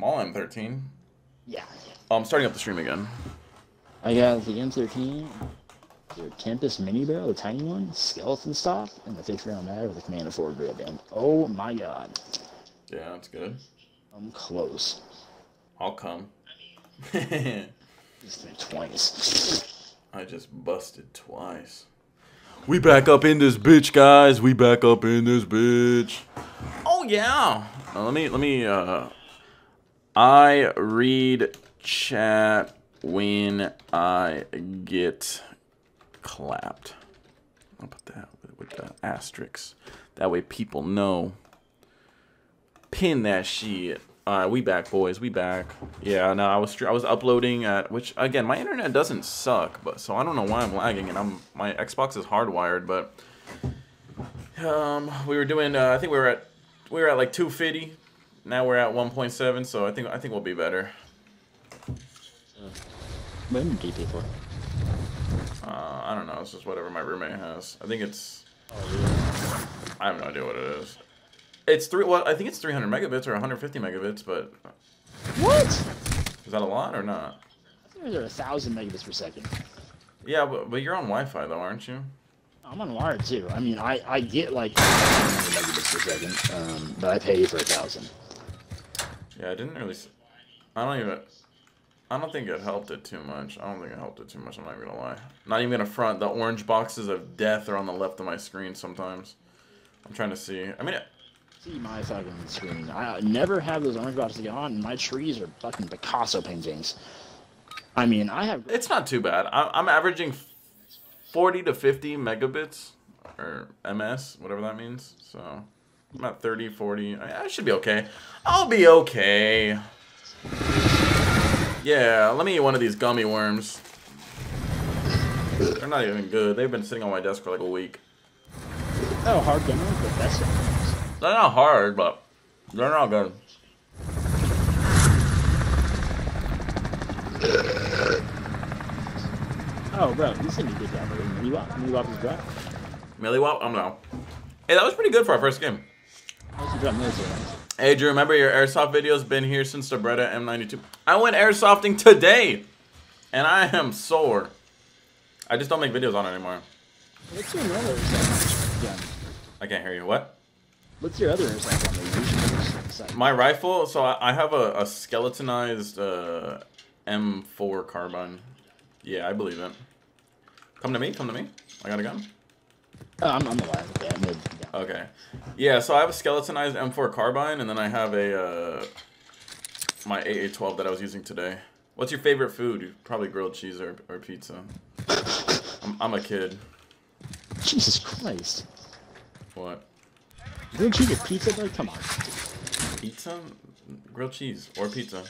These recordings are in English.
Small M13. Yeah. Oh, I'm starting up the stream again. I got the M13, the Tempus mini barrel, the tiny one, skeleton stock, and the fixed round mag with the Commander 4 grip band. Oh my god. Yeah, that's good. I'm close. I'll come. It's been twice. I just busted twice. We back up in this bitch, guys. We back up in this bitch. Oh yeah. Uh, let me let me uh I read chat when I get clapped. I'll put that with, the asterisks. That way people know. Pin that shit. All right, we back, boys. We back. Yeah, no, I was I was uploading at which again, my internet doesn't suck, but so I don't know why I'm lagging, and I'm my Xbox is hardwired, but um, we were doing. Uh, I think we were at we were at like 250. Now we're at 1.7, so I think I think we'll be better. What did you pay for? Uh, I don't know. It's just whatever my roommate has. I think it's. Oh, I have no idea what it is. It's three. Well, I think it's 300 megabits or 150 megabits, but What? is that a lot or not? I think they're a thousand megabits per second. Yeah, but, but you're on Wi-Fi though, aren't you? I'm on wired too. I mean, I, I get like 100 megabits per second, um, but I pay you for a thousand. Yeah, I didn't really. s- I don't even. I don't think it helped it too much. I don't think it helped it too much. I'm not even gonna lie. Not even gonna front. The orange boxes of death are on the left of my screen sometimes. I'm trying to see. I mean, See my fucking screen. I never have those orange boxes on, my trees are fucking Picasso paintings. I mean, I have. it's not too bad. I, I'm averaging 40 to 50 megabits or ms, whatever that means. So At 30, 40. I, should be okay. I'll be okay. Yeah, let me eat one of these gummy worms. They're not even good. They've been sitting on my desk for like a week. Oh, hard demos, the best demos. They're not hard, but they're not good. Oh, bro, you said you did that, bro. Mini Wap, Mini Wap is drop. Millywop? I'm no. Hey, that was pretty good for our first game. How's you drop military ones? Hey, do you remember your airsoft videos been here since the Beretta M92? I went airsofting today, and I am sore. I just don't make videos on it anymore. What's your other airsoft gun? I can't hear you. What? What's your other airsoft gun that you usually use? It's like- My rifle, so I I have a, a skeletonized uh, M4 carbine. Yeah, I believe it. Come to me, come to me. I got a gun. Oh, I'm, I'm alive. Okay, I'm. Yeah. Okay. Yeah, so I have a skeletonized M4 carbine, and then I have a uh, my AA12 that I was using today. What's your favorite food? Probably grilled cheese or, or pizza. I'm, I'm a kid. Jesus Christ. What? Grilled cheese with pizza, bro? Come on. Pizza? Grilled cheese or pizza?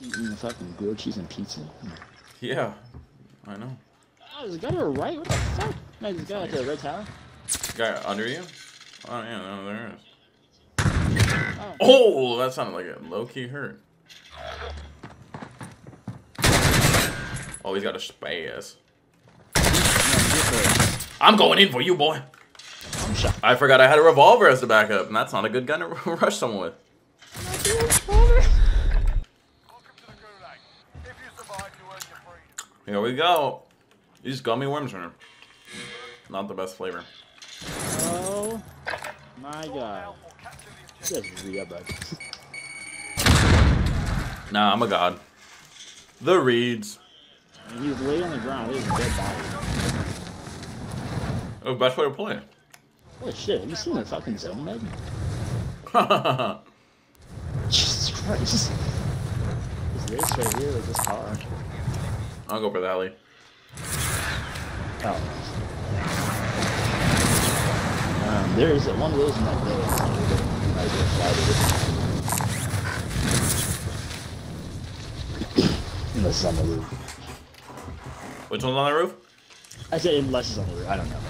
Eating fucking grilled cheese and pizza? Yeah, I know. Oh, guy to right? What the fuck? No, a guy at the red tower. Guy under you? Oh yeah, no, there is. Oh. Oh, that sounded like it low key hurt. Oh, he's got a spaz. I'm going in for you, boy. I forgot I had a revolver as the backup, and that's not a good gun to rush someone with. Here we go. These gummy worms are not the best flavor. Oh my god. Just re-up, bud. Nah, I'm a god. The reeds. And he was laid on the ground. A dead body. Oh, best way to play. Holy shit, have you seen the fucking zone? I'll Jesus Christ. Is this right here like this car? I'll go for the alley. Oh. There is one of those in that building. Might be a fly Unless it's on the roof. Which one's on the roof? I said unless it's on the roof. I don't know.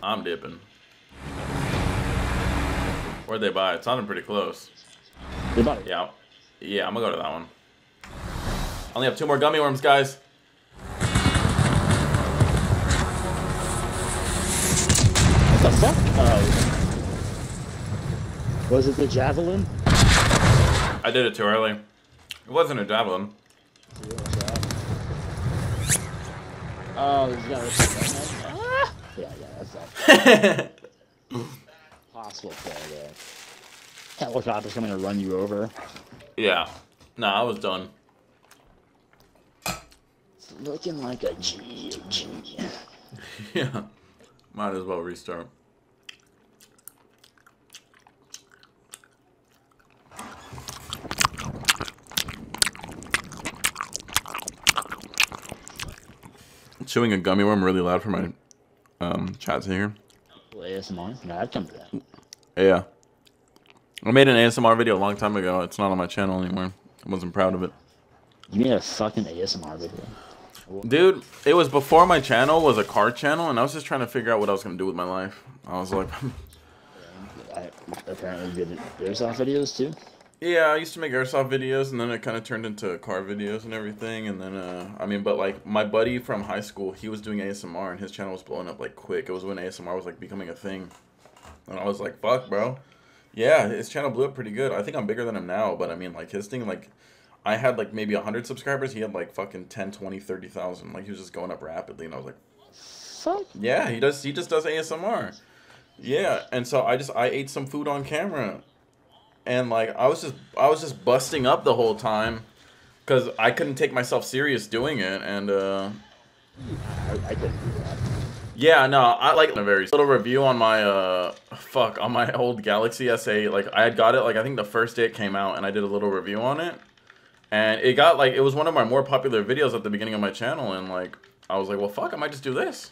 Oh, I'm all. Where'd they buy? It sounded pretty close. They bought it. Yeah. Yeah, I'm gonna go to that one. Only have two more gummy worms, guys. What the fuck? Oh. Was it the javelin? I did it too early. It wasn't a javelin. Oh, he's got a ah! Yeah, yeah, that's that. Possible fail there. Helicopter's coming to run you over. Yeah. Nah, I was done. It's looking like a G, a G. yeah. Might as well restart. Chewing a gummy worm really loud for my um, chat to hear. ASMR? No, I'd come to that. Yeah. I made an ASMR video a long time ago. It's not on my channel anymore. I wasn't proud of it. You made a fucking ASMR video. Dude, it was before my channel was a car channel, and I was just trying to figure out what I was gonna do with my life. I was like, I apparently did airsoft videos too. yeah, I used to make airsoft videos, and then it kind of turned into car videos and everything. And then, uh, I mean, but like my buddy from high school, he was doing ASMR, and his channel was blowing up like quick. It was when ASMR was like becoming a thing, and I was like, fuck, bro. Yeah, his channel blew up pretty good. I think I'm bigger than him now, but I mean, like his thing, like I had like maybe 100 subscribers. He had like fucking 10, 20, 30,000. Like he was just going up rapidly, and I was like, Fuck. yeah, he does. He just does ASMR. Yeah, and so I just I ate some food on camera, and like I was just I was just busting up the whole time, cause I couldn't take myself serious doing it, and uh, I, I couldn't do that. Yeah, no, I like a very little review on my uh fuck on my old Galaxy S8. Like I had got it like I think the first day it came out, and I did a little review on it, and it got like it was one of my more popular videos at the beginning of my channel, and like I was like, well, fuck, I might just do this.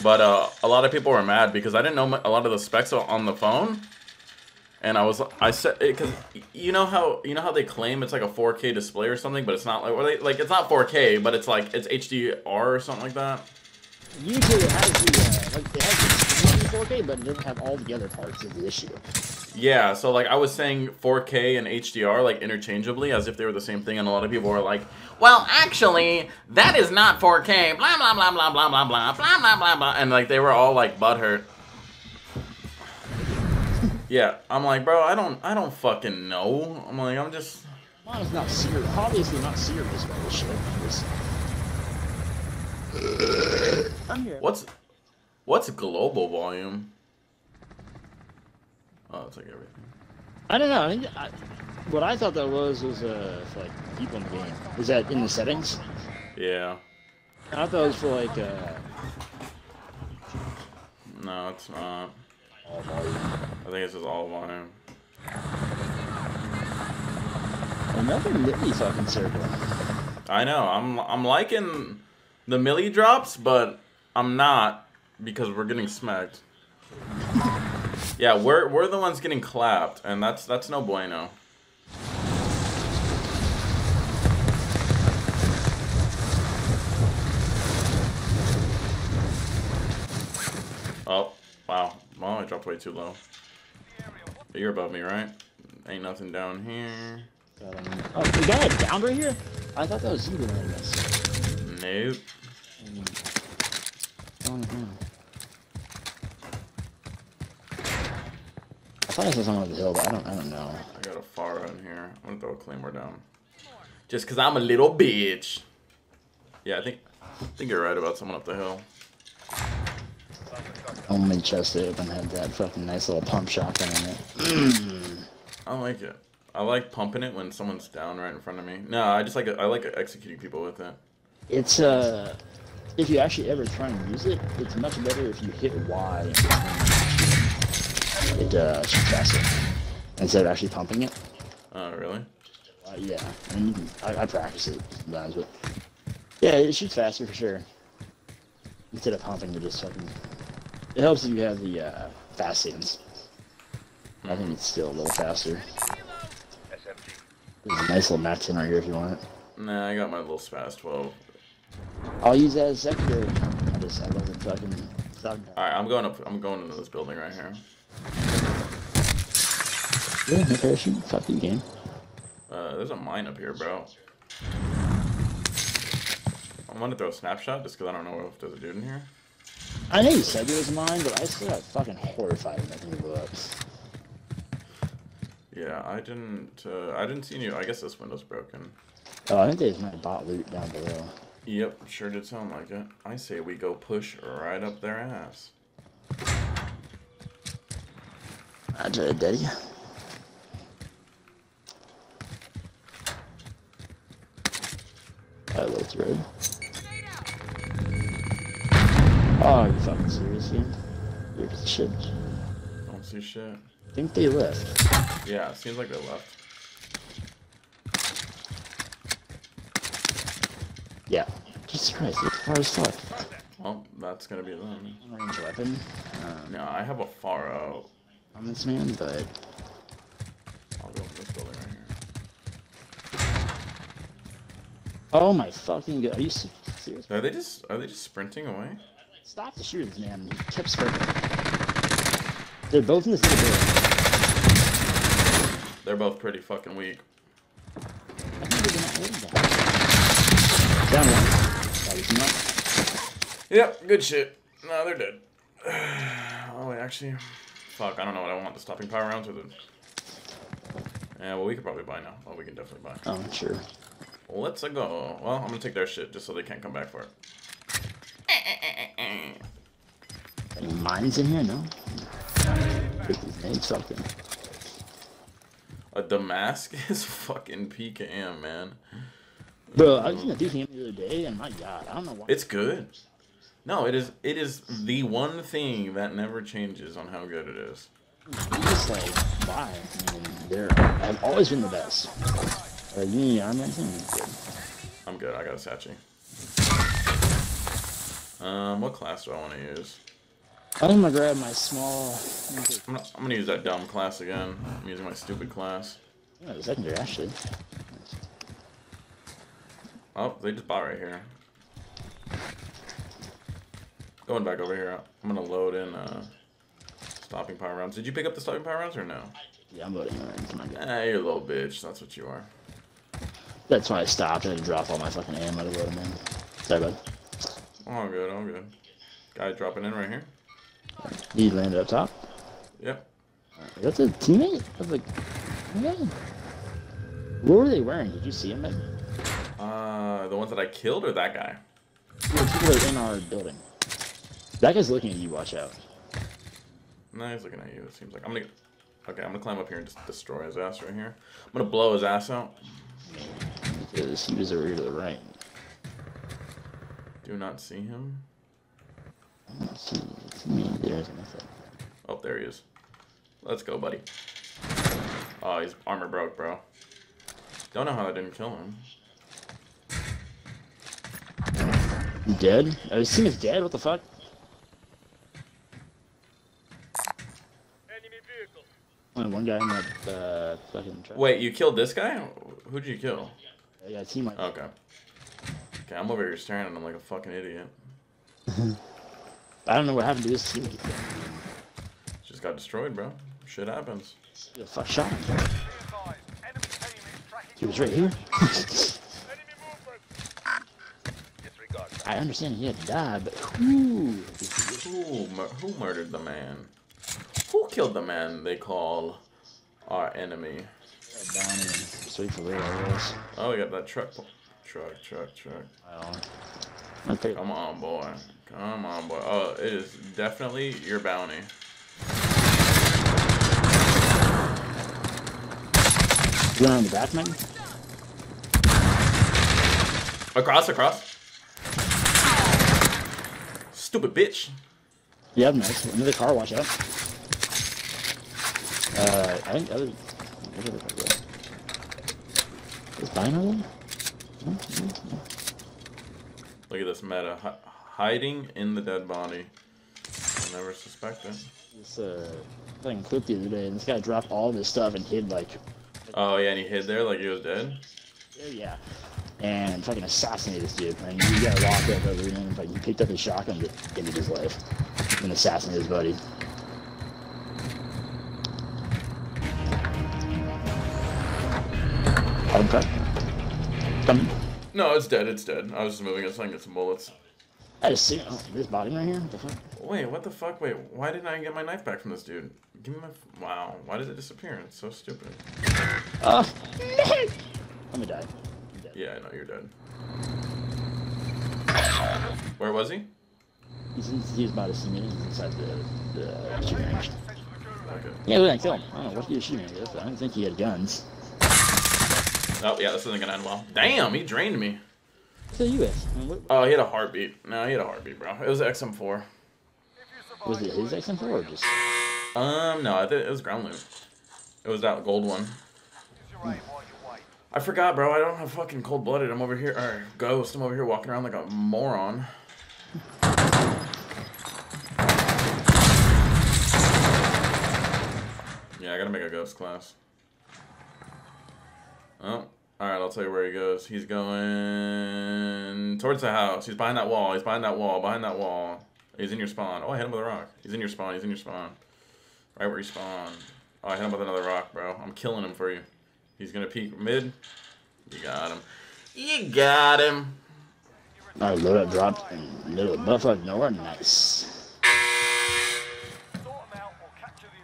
But uh, a lot of people were mad because I didn't know a lot of the specs on the phone, and I was I said because you know how you know how they claim it's like a 4K display or something, but it's not like or they, like it's not 4K, but it's like it's HDR or something like that. Usually it has the uh, like it has the 4K, but it doesn't have all the other parts of the issue. Yeah, so like I was saying 4K and HDR like interchangeably as if they were the same thing, and a lot of people were like, "Well, actually, that is not 4K." Blah blah blah blah blah blah blah blah blah blah blah, and like they were all like butthurt. Yeah, I'm like, bro, I don't, I don't fucking know. I'm like, I'm just, is not serious. Obviously not serious about this shit. Just- I'm here. what's, what's global volume? Oh, it's like everything. I don't know. I think I, what I thought that was was uh for like people in the game. Is that in the settings? Yeah, I thought it was for like uh no, it's not. all volume. I think it's just all volume. Another Millie fucking circle. I know. I'm I'm liking the milli drops, but I'm not because we're getting smacked. Yeah, we're we're the ones getting clapped, and that's that's no bueno. Oh, wow. Well, I dropped way too low. But you're above me, right? Ain't nothing down here. Oh, the guy had down right here? I thought that was you doing this. Nope. Oh, no. I thought I saw someone on the hill, but I don't I don't know. I got a far in here. I'm gonna throw a claymore down. Just cause I'm a little bitch. Yeah, I think I think you're right about someone up the hill. Only chest open had that fucking nice little pump shotgun in it. I like it. I like pumping it when someone's down right in front of me. No, I just like I like executing people with it. It's uh if you actually ever try and use it, it's much better if you hit Y and it uh shoots faster. Instead of actually pumping it. Oh, really? Uh, yeah, and you can, I, I practice it sometimes, but yeah, it shoots faster for sure. Instead of pumping, it just fucking. It helps if you have the uh, fast hands. I think it's still a little faster. There's a nice little Mac 10 right here if you want it. Nah, I got my little Spaz 12. I'll use that as secondary. I just I wasn't fucking. fucking All right, I'm going up. I'm going into this building right here. yeah, no parachute. Fuck you, game. Uh, there's a mine up here, bro. I'm gonna throw a snapshot just because I don't know if there's a dude in here. I know you said there was a mine, but I still got fucking horrified when that thing blew up. Yeah, I didn't. Uh, I didn't see you. I guess this window's broken. Oh, I think there's just bot loot down below. Yep, sure did sound like it. I say we go push right up their ass. I did, Daddy. I looked red. Oh, you fucking serious, dude? You're shit. Don't see shit. I think they left. Yeah, it seems like they left. Yeah. Jesus Christ, it's far as fuck. Well, that's gonna be them. Range weapon. Um, No, I have a far out. on this man, but I'll go for this building right here. oh my fucking god, are you serious? Are they just are they just sprinting away? Stop the shooters, man. He kept sprinting. They're both in the same building. They're both pretty fucking weak. I think they're gonna win that. Down one. That was not. Yep, good shit. No, they're dead. oh wait, actually, fuck. I don't know what I want. The stopping power rounds or the. Yeah, well, we could probably buy now. Oh, we can definitely buy. Oh, sure. Let's uh, go. Well, I'm gonna take their shit just so they can't come back for it. Any mines in here? No. These something. A Damascus fucking PKM, man. Bro, I was in the PKM the other day, and my god, I don't know why. It's good. No, it is. It is the one thing that never changes on how good it is. It's just like, why? I mean, they're have always been the best. You need armor or anything? Good. I'm good. I got a Sachi. Um, what class do I want to use? I'm gonna grab my small. I'm gonna, I'm gonna use that dumb class again. I'm using my stupid class. Yeah, the secondary actually. Oh, they just bought right here. Going back over here. I'm gonna load in uh, stopping power rounds. Did you pick up the stopping power rounds or no? Yeah, I'm voting right into my guy. Eh, you're a little bitch. That's what you are. That's why I stopped. I had to drop all my fucking ammo to load them in. Sorry, bud. All good, all good. Guy dropping in right here. He landed up top. Yep. That's a teammate? That's like, okay. What were they wearing? Did you see him? Man? Uh, the ones that I killed or that guy? Yeah, people are in our building. That guy's looking at you. Watch out. No, he's looking at you. It seems like I'm gonna. Okay, I'm gonna climb up here and just destroy his ass right here. I'm gonna blow his ass out. Because he was over here to the right. Do not see him. I don't see me. There's nothing. Oh, there he is. Let's go, buddy. Oh, his armor broke, bro. Don't know how that didn't kill him. You dead? I was seeing his dead. What the fuck? Enemy vehicle. Only one guy in that uh, fucking truck. Wait, you killed this guy? Who'd you kill? I got a team like Okay. Okay, I'm over here staring at him like a fucking idiot. I don't know what happened to this teammate. Just got destroyed, bro. Shit happens. The fuck shot him. Be advised. Enemy team is tracking He was right here. Enemy movement. Disregard. I understand he had to die, but who? Who, mur- who murdered the man? Who killed the man they call our enemy? Down and straight for where I was. Oh, we got that truck. Truck, truck, truck. I Come on, boy. Come on, boy. Oh, it is definitely your bounty. you on the back, man. Across, across. Stupid bitch. Yeah, nice. Another car. Watch out. Uh, I think other. What other car go? Is Dino there? No, no, no. Look at this meta. Hi- hiding in the dead body. I'll never suspect it. This uh, fucking clip the other day, and this guy dropped all this stuff and hid like, Oh, yeah, and he hid there like he was dead? yeah, and fucking assassinate this dude. And you gotta walk up over him, and like, he picked up his shotgun to ended his life, and assassinated his buddy. Okay. Coming. No, it's dead. It's dead. I was just moving it so I can get some bullets. I just see oh, this body right here. What the fuck? Wait, what the fuck? Wait, why didn't I get my knife back from this dude? Give me my. f- Wow, why did it disappear? It's so stupid. Oh, I'm gonna die. I'm dead. Yeah, I know you're dead. Where was he? He's, in, he's about to see me. He's inside the, the shooting range. Sent to the Okay. Yeah, we didn't kill him. I don't know what he was shooting at, but I didn't think he had guns. Oh yeah, this isn't gonna end well. Damn, he drained me. So you is. I mean, what, Oh, he had a heartbeat. No, he had a heartbeat, bro. It was XM4. If you survive, was it his XM4 or just? Um, no, I think it was ground loot. It was that gold one. I forgot, bro. I don't have fucking cold blooded. I'm over here, or ghost. I'm over here walking around like a moron. Yeah, I gotta make a ghost class. Oh, alright, I'll tell you where he goes. He's going towards the house. He's behind that wall. He's behind that wall. Behind that wall. He's in your spawn. Oh, I hit him with a rock. He's in your spawn. He's in your spawn. Right where you spawn. Oh, I hit him with another rock, bro. I'm killing him for you. He's gonna peek mid. You got him. You got him. Alright, load up, drop, and little buff nowhere. Nice. Sort them out or capture the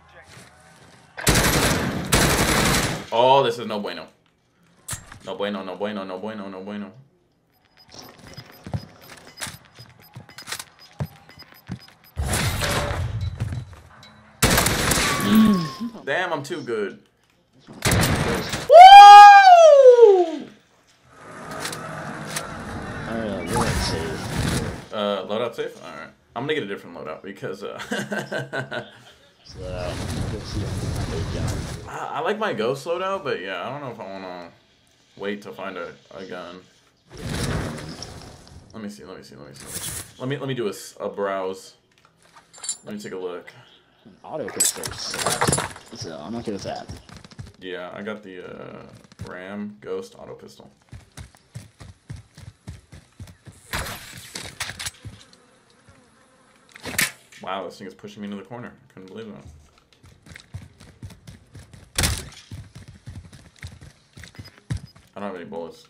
objective. Oh, this is no bueno. No bueno, no bueno, no bueno, no bueno. Damn, I'm too good. Woo! Alright, load up, save. Uh, loadout safe? Alright. I'm gonna get a different loadout because, uh, So, go see if I I, I like my ghost loadout, but yeah, I don't know if I wanna wait to find a, a gun. Let me see, let me see, let me see. Let me, let me do a, a browse. Let me take a look. auto pistol. So, so I'm okay with that. Yeah, I got the uh, Ram Ghost Auto Pistol. Wow, this thing is pushing me into the corner. I couldn't believe it. I don't have any bullets.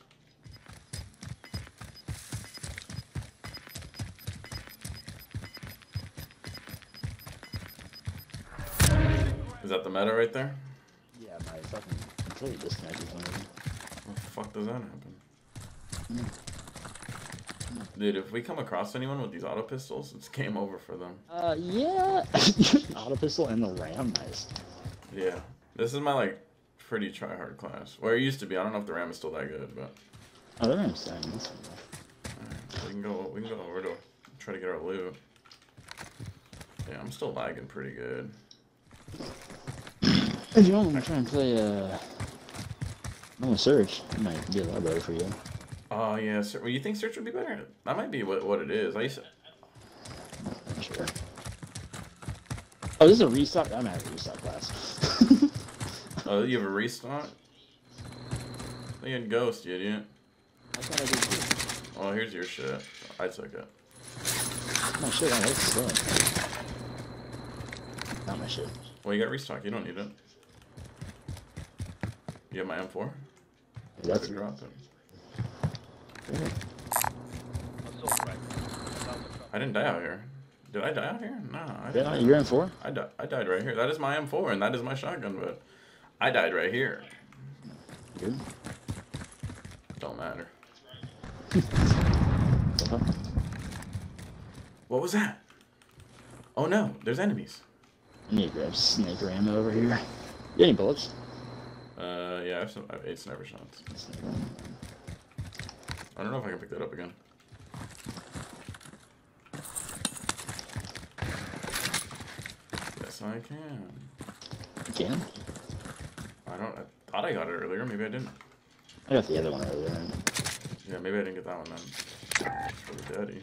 Is that the meta right there? Fucking completely disconnected from everything. What the fuck does that happen? Dude, if we come across anyone with these auto pistols, it's game over for them. Uh, yeah. auto pistol and the ram, nice. Yeah. This is my, like, pretty try-hard class. Where it used to be. I don't know if the RAM is still that good, but... Oh, the ram's down. That's Alright, we can go, we can go over to try to get our loot. Yeah, I'm still lagging pretty good. If you want, I'm gonna try and play, uh, I'm gonna search. It might be a lot better for you. Oh, yeah. Sir, well, you think search would be better? That might be what, what it is. I used to... I'm sure. Oh, this is a restock? I'm at a restock class. Oh, you have a restock? You had Ghost, you idiot. I thought I did too. Oh, here's your shit. I took it. My shit, I like. Not my shit. Well, you got restock. You don't need it. You have my M4? That's drop it. Assault rifle. Alpha truck. I didn't die out here. Did I die out here? No, I Yeah, didn't. you're in four? I, di- I died right here. That is my M4 and that is my shotgun, but I died right here. Good. Don't matter. Uh-huh. What was that? Oh no, there's enemies. I need to grab sniper ammo over here. You any bullets? Uh, yeah, I have, some, I have eight sniper shots. I don't know if I can pick that up again. Yes, I can. You can? I don't. I thought I got it earlier. Maybe I didn't. I got the other one earlier. Yeah, maybe I didn't get that one then. For the daddy.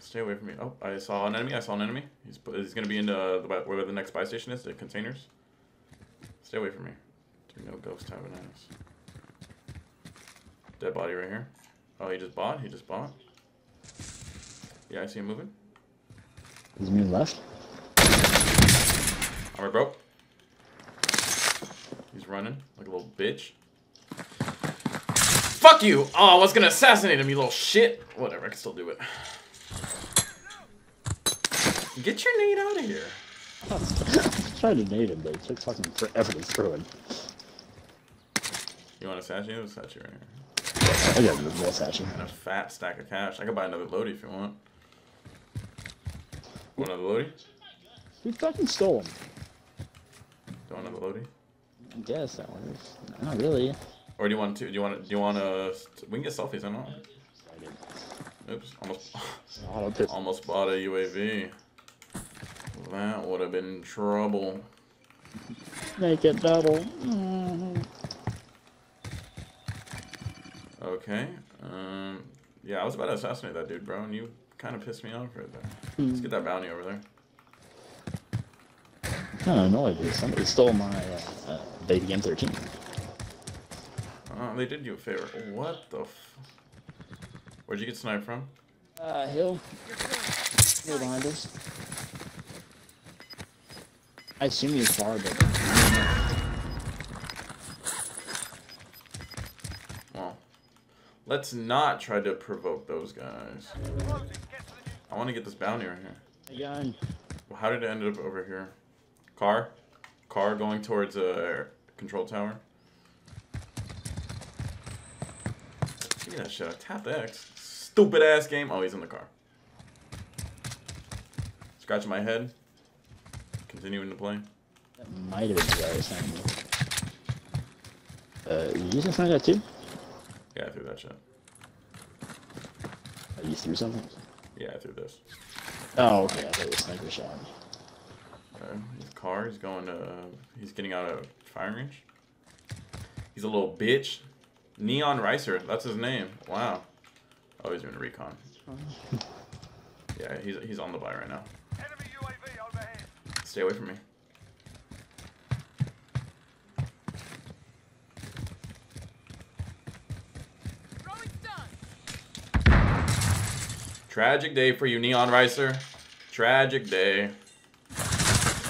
Stay away from me. Oh, I saw an enemy. I saw an enemy. He's he's gonna be into the where the next buy station is. The containers. Stay away from me. Do no ghost having. Dead body right here. Oh, he just bought. He just bought. Yeah, I see him moving. Is me left? Armor broke. He's running like a little bitch. Fuck you! Oh, I was gonna assassinate him, you little shit. Whatever, I can still do it. Get your nade out of here. I tried to nade him, but it took fucking forever to throw it. You want a statue? A statue right here. I got the best action. And a fat stack of cash. I can buy another Lodi if you want. Want another Lodi? We fucking stole him. Do you want another Lodi? I guess that was. Not really. Or do you want to? Do you want? Do you want to? We can get selfies. I don't know. Oops, almost, almost bought a UAV. That would have been trouble. Make it double. Mhm. Okay. Um. Yeah, I was about to assassinate that dude, bro, and you kind of pissed me off right there. Let's get that bounty over there. I don't know idea. Somebody stole my uh, uh, baby M13. Oh, they did you a favor. What the? F- Where'd you get sniped from? Uh, hill. Hill behind us. I assume he's far, but Well, let's not try to provoke those guys. Closing. Get to the new I want to get this bounty right here. Again. Well, how did it end up over here? Car? Car going towards a control tower? Give me that shit. Tapped X. Stupid ass game. Oh, he's in the car. Scratching my head. Continuing to play. That might have been the guy saying Uh, you just front of that too? Yeah, I threw that shot. Oh, you threw something? Yeah, I threw this. Oh, okay. I thought it was sniper shot. Okay. His car. He's going to. He's getting out of firing range. He's a little bitch. Neon Ricer. That's his name. Wow. Oh, he's doing recon. Yeah, he's he's on the buy right now. Stay away from me. Tragic day for you, Neon Ricer. Tragic day.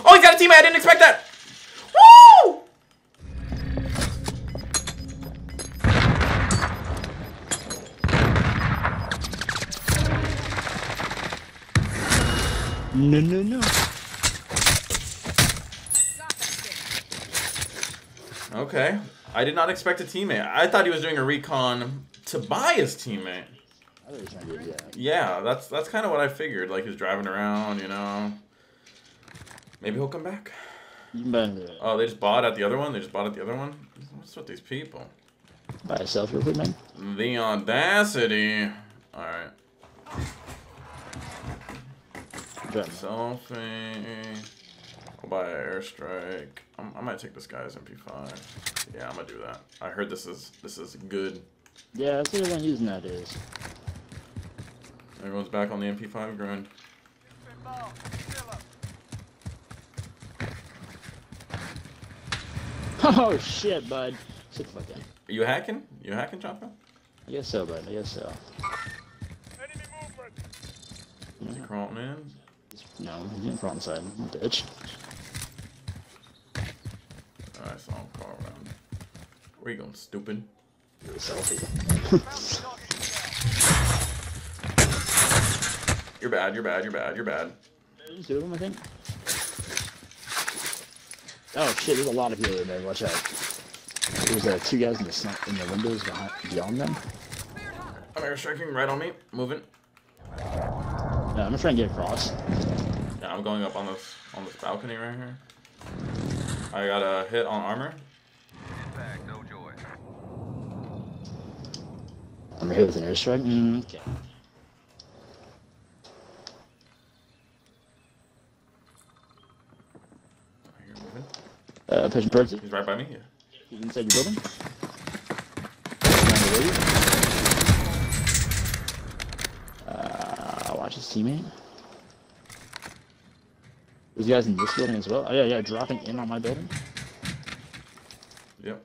Oh, he's got a teammate. I didn't expect that. Woo! No, no, no. Got that thing. Okay. I did not expect a teammate. I thought he was doing a recon to buy his teammate. I thought he was trying to get, yeah. That's that's kind of what I figured. Like he's driving around, you know. Maybe he'll come back. You can buy, the, Oh, they just bought at the other one. They just bought at the other one. What's with these people? buy a selfie real quick, man. The audacity. All right. Selfie. I'll buy an airstrike. I'm, I might take this guy's MP5. Yeah, I'm gonna do that. I heard this is this is good. Yeah, that's what everyone using that is. Everyone's back on the MP5 grind. Been marked. Still up. Oh shit, bud. The fuck. Are you hacking? You hacking, Chopper? I guess so, bud. I guess so. Enemy movement. Is he crawling in? No, he's in front side, bitch. I saw him crawl around. Where you going, stupid? Selfie. You're bad. You're bad. You're bad. You're bad. There's two of them, I think. Oh shit, there's a lot of people in there. Watch out. There's uh, two guys in the in the windows behind beyond them. I'm airstriking right on me. Moving. Uh, I'm gonna try and get across. Yeah, I'm going up on this on this balcony right here. I got a hit on armor. Impact. No joy. I'm here with an airstrike. Mm, okay. I hear him. Uh, pushing towards. He's right by me. Yeah. He's inside your building. Uh, watch his teammate. There's guys in this building as well. Oh yeah, yeah, dropping in on my building. Yep.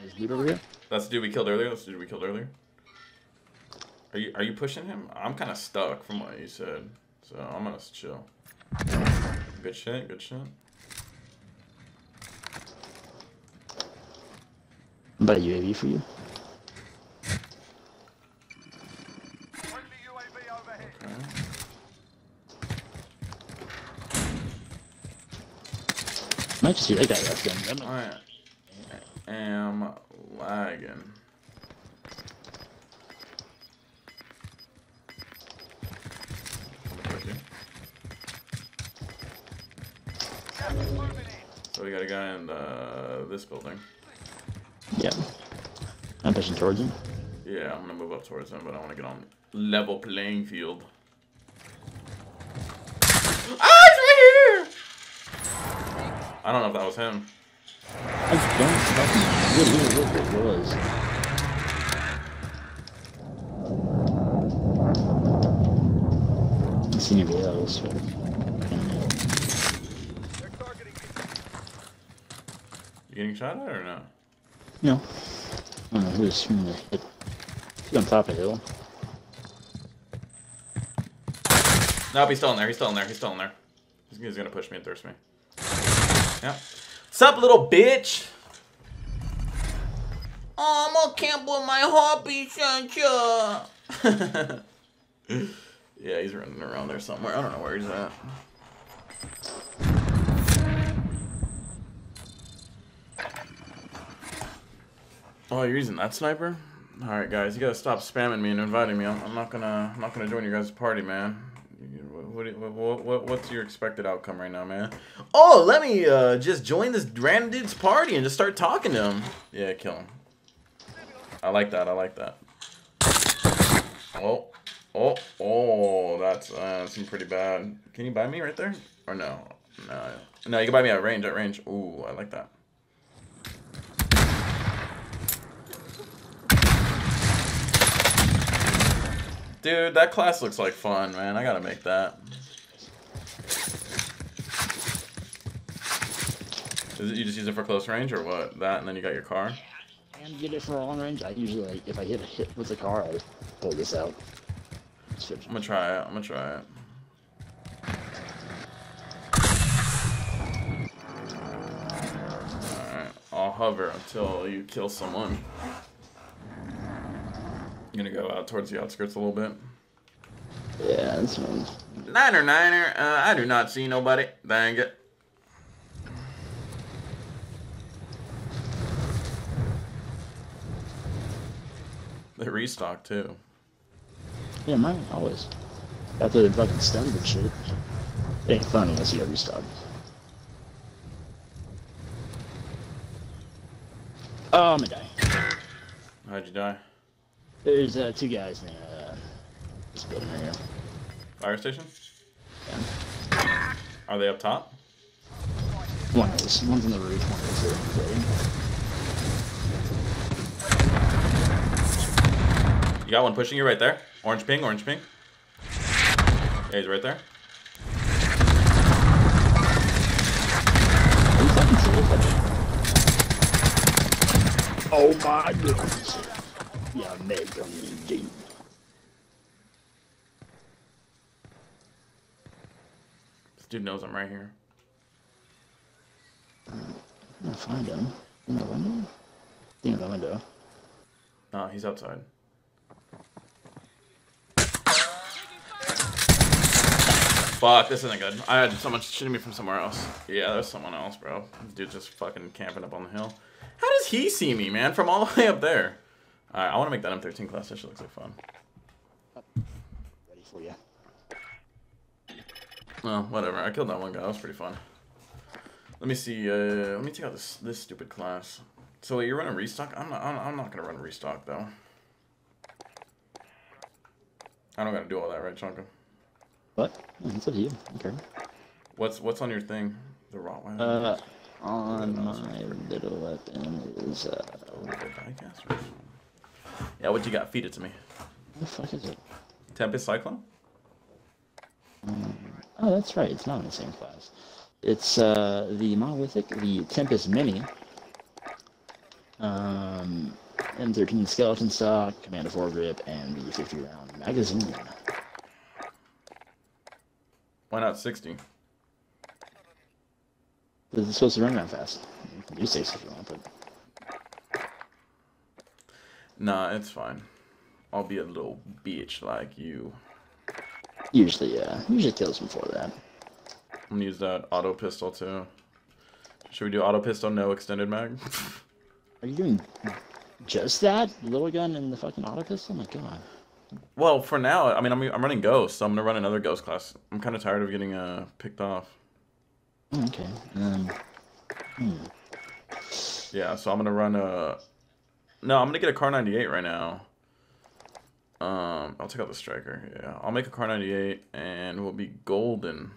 There's dude over here. That's the dude we killed earlier. That's the dude we killed earlier. Are you are you pushing him? I'm kind of stuck from what you said, so I'm gonna chill. Good shit. Good shit. A UAV for you. I just see that guy left gun. That might- I am lagging. Gas is moving in. So we got a guy in uh, this building. Yeah. I'm pushing towards him. Yeah, I'm gonna move up towards him, but I want to get on level playing field. Ah, he's right here! I don't know if that was him. I don't know what it was. I see anybody else. You getting shot at or no? No. I don't know who's from the. He's on top of the hill. Nope, he's still in there. He's still in there. He's still in there. He's, he's gonna push me and thirst me. Yeah. What's up, little bitch? Oh, I'm gonna camp with my hobby, Sancha. yeah, he's running around there somewhere. I don't know where he's at. Oh, you're using that sniper? All right, guys, you gotta stop spamming me and inviting me. I'm, I'm not gonna, I'm not gonna join your guys' party, man. What, what, what, what, what's your expected outcome right now, man? Oh, let me uh, just join this random dude's party and just start talking to him. Yeah, kill him. I like that. I like that. Oh, oh, oh, that's uh, seemed pretty bad. Can you buy me right there? Or no? No, no, you can buy me at range. At range. Ooh, I like that. Dude, that class looks like fun, man. I gotta make that. Is it you just use it for close range or what? That and then you got your car? And get it for long range. I usually, like, if I hit a hit with the car, I pull this out. I'm gonna try it. I'm gonna try it. Alright, I'll hover until you kill someone. I'm gonna go out towards the outskirts a little bit. Yeah, this one's. Niner, niner. Uh, I do not see nobody. Dang it. They restock too. Yeah, mine always. After they fucking stunned and shit. It ain't fun unless you get restocked. Oh, I'm gonna die. How'd you die? There's uh, two guys in uh, this building right here. Fire station? Yeah. Are they up top? One is. One's on the roof, one is here. You got one pushing you right there. Orange ping, orange ping. Yeah, he's right there. Are you fucking serious? buddy? Oh my goodness. Yeah, make them deep. This dude knows I'm right here. I'm gonna find him. In the window? In the window. No, he's outside. Fuck, this isn't good. I had someone shooting me from somewhere else. Yeah, there's someone else, bro. This dude's just fucking camping up on the hill. How does he see me, man? From all the way up there. Alright, I want to make that M13 class. That shit looks like fun. Ready for you. Well, whatever. I killed that one guy. That was pretty fun. Let me see. Uh, let me take out this this stupid class. So wait, you're running restock? I'm not. I'm, I'm not gonna run restock though. I don't gotta do all that, right, Chunka? What? It's up to you. Okay. What's what's on your thing? The Rottweiler. Uh, on my little weapon is uh, Oh, the diecast or- Yeah, what you got? Feed it to me. what the fuck is it? Tempest Cyclone. Oh, that's right. It's not in the same class. It's uh, the monolithic, the Tempest Mini, um, M13 skeleton stock, Commander foregrip, and the 50 round magazine. Why not 60? This is supposed to run around fast. You can do 60 if you want, but Nah, it's fine. I'll be a little bitch like you. usually, yeah, usually kills before that. I'm gonna use that auto pistol too. Should we do auto pistol, no extended mag? Are you doing just that? Little gun and the fucking auto pistol? Oh my god. well, for now, I mean, I'm, I'm running Ghost, so I'm gonna run another Ghost class. I'm kind of tired of getting uh, picked off. Mm, Okay. Um. Hmm. Yeah, so I'm gonna run a. No, I'm gonna get a Kar98 right now. Um, I'll take out the striker. Yeah, I'll make a Kar98, and we'll be golden.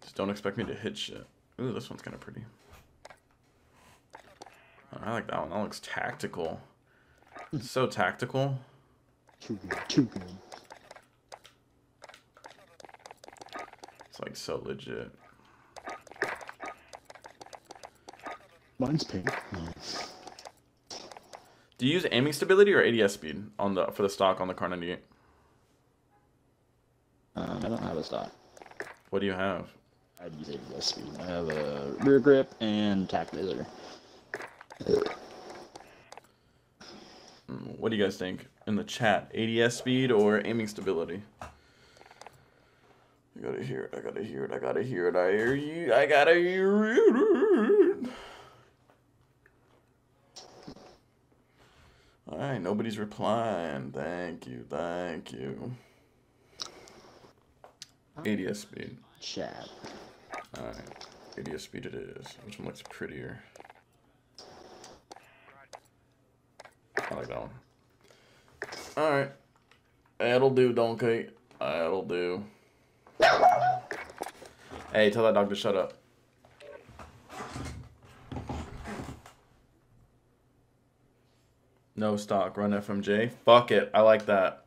Just don't expect me to hit shit. Ooh, this one's kind of pretty. Oh, I like that one. That looks tactical. It's so tactical. Too good. Too good. It's like so legit. Mine's pink. No. Do you use aiming stability or ADS speed on the for the stock on the Kar98? Um, I don't have a stock. What do you have? I'd use ADS speed. I have a rear grip and Tac Laser. What do you guys think in the chat? ADS speed or aiming stability? I gotta hear it. I gotta hear it. I gotta hear it. I hear you. I gotta hear it. All right, nobody's replying. Thank you. Thank you. ADS speed. Chat. All right, ADS speed it is. Which one looks prettier? I like that one. All right, that'll do, Donkey. That'll do. Hey, tell that dog to shut up. No stock, run FMJ. Fuck it, I like that.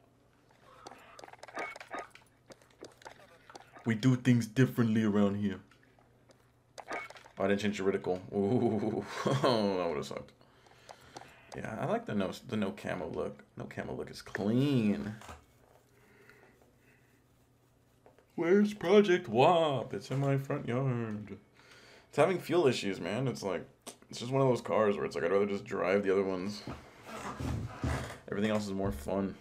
We do things differently around here. Oh, I didn't change the reticle. Ooh, that would have sucked. Yeah, I like the no the no camo look. No camo look is clean. Where's Project WAP? It's in my front yard. It's having fuel issues, man. It's like it's just one of those cars where it's like I'd rather just drive the other ones. Everything else is more fun.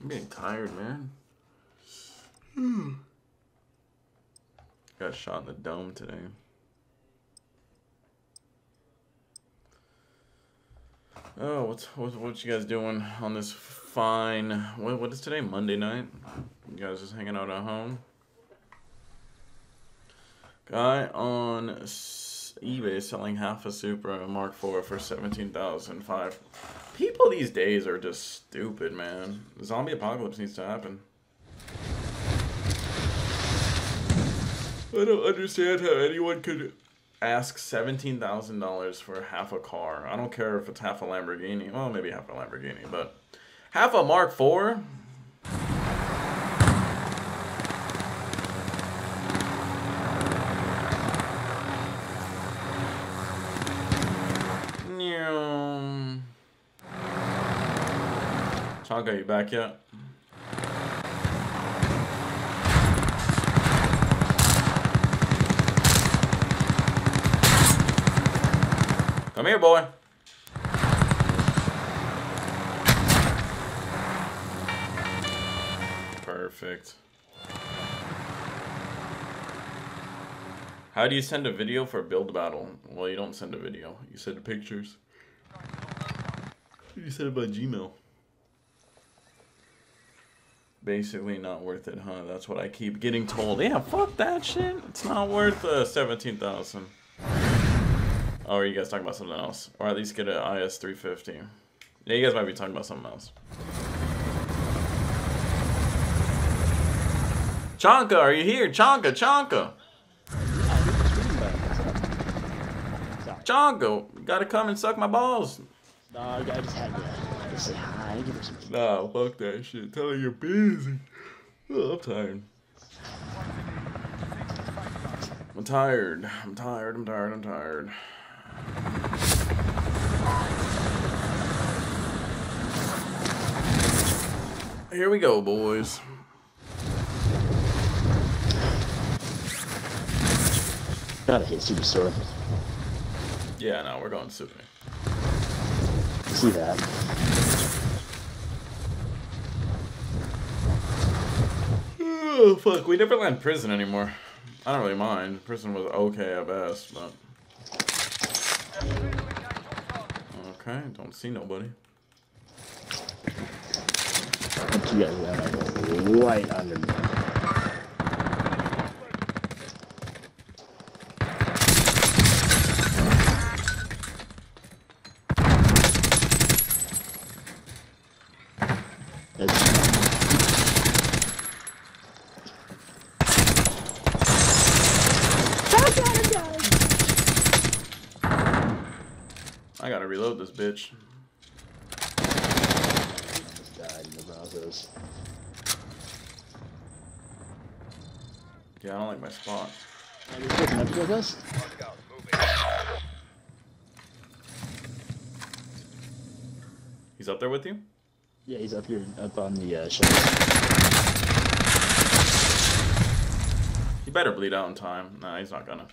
I'm getting tired, man. Hmm. Got shot in the dome today. Oh, what's what, what you guys doing on this fine? What what is today? Monday night. You guys just hanging out at home. Guy on eBay selling half a Supra Mark IV for seventeen thousand five. People these days are just stupid, man. The Zombie apocalypse needs to happen. I don't understand how anyone could ask seventeen thousand dollars for half a car. I don't care if it's half a Lamborghini. Well, maybe half a Lamborghini, but half a Mark IV. Chaga, you back yet? Come here, boy. Perfect. How do you send a video for a build battle? Well, you don't send a video. You send pictures. You send it by Gmail. Basically not worth it, huh? That's what I keep getting told. Yeah, fuck that shit. It's not worth uh, 17,000. Oh, are you guys talking about something else? Or at least get an IS 350. Yeah, you guys might be talking about something else. Chonka, are you here? Chonka, Chonka. Chonka, you gotta come and suck my balls. Dog, I just had to, had to say hi. Give her some Nah, fuck that shit. Tell her you're busy. Oh, I'm tired. I'm tired. I'm tired. I'm tired. I'm tired. Here we go, boys. Gotta hit Superstore. Yeah, no, we're going super. See that? Oh, fuck. We never land prison anymore. I don't really mind. Prison was okay at best, but. Okay, don't see nobody. Like right under me. It's- I gotta reload this bitch. died in the process. Yeah, I don't like my spot. Are you picking up with us? He's up there with you? Yeah, he's up here, up on the uh, shelf. He better bleed out in time. Nah, he's not gonna.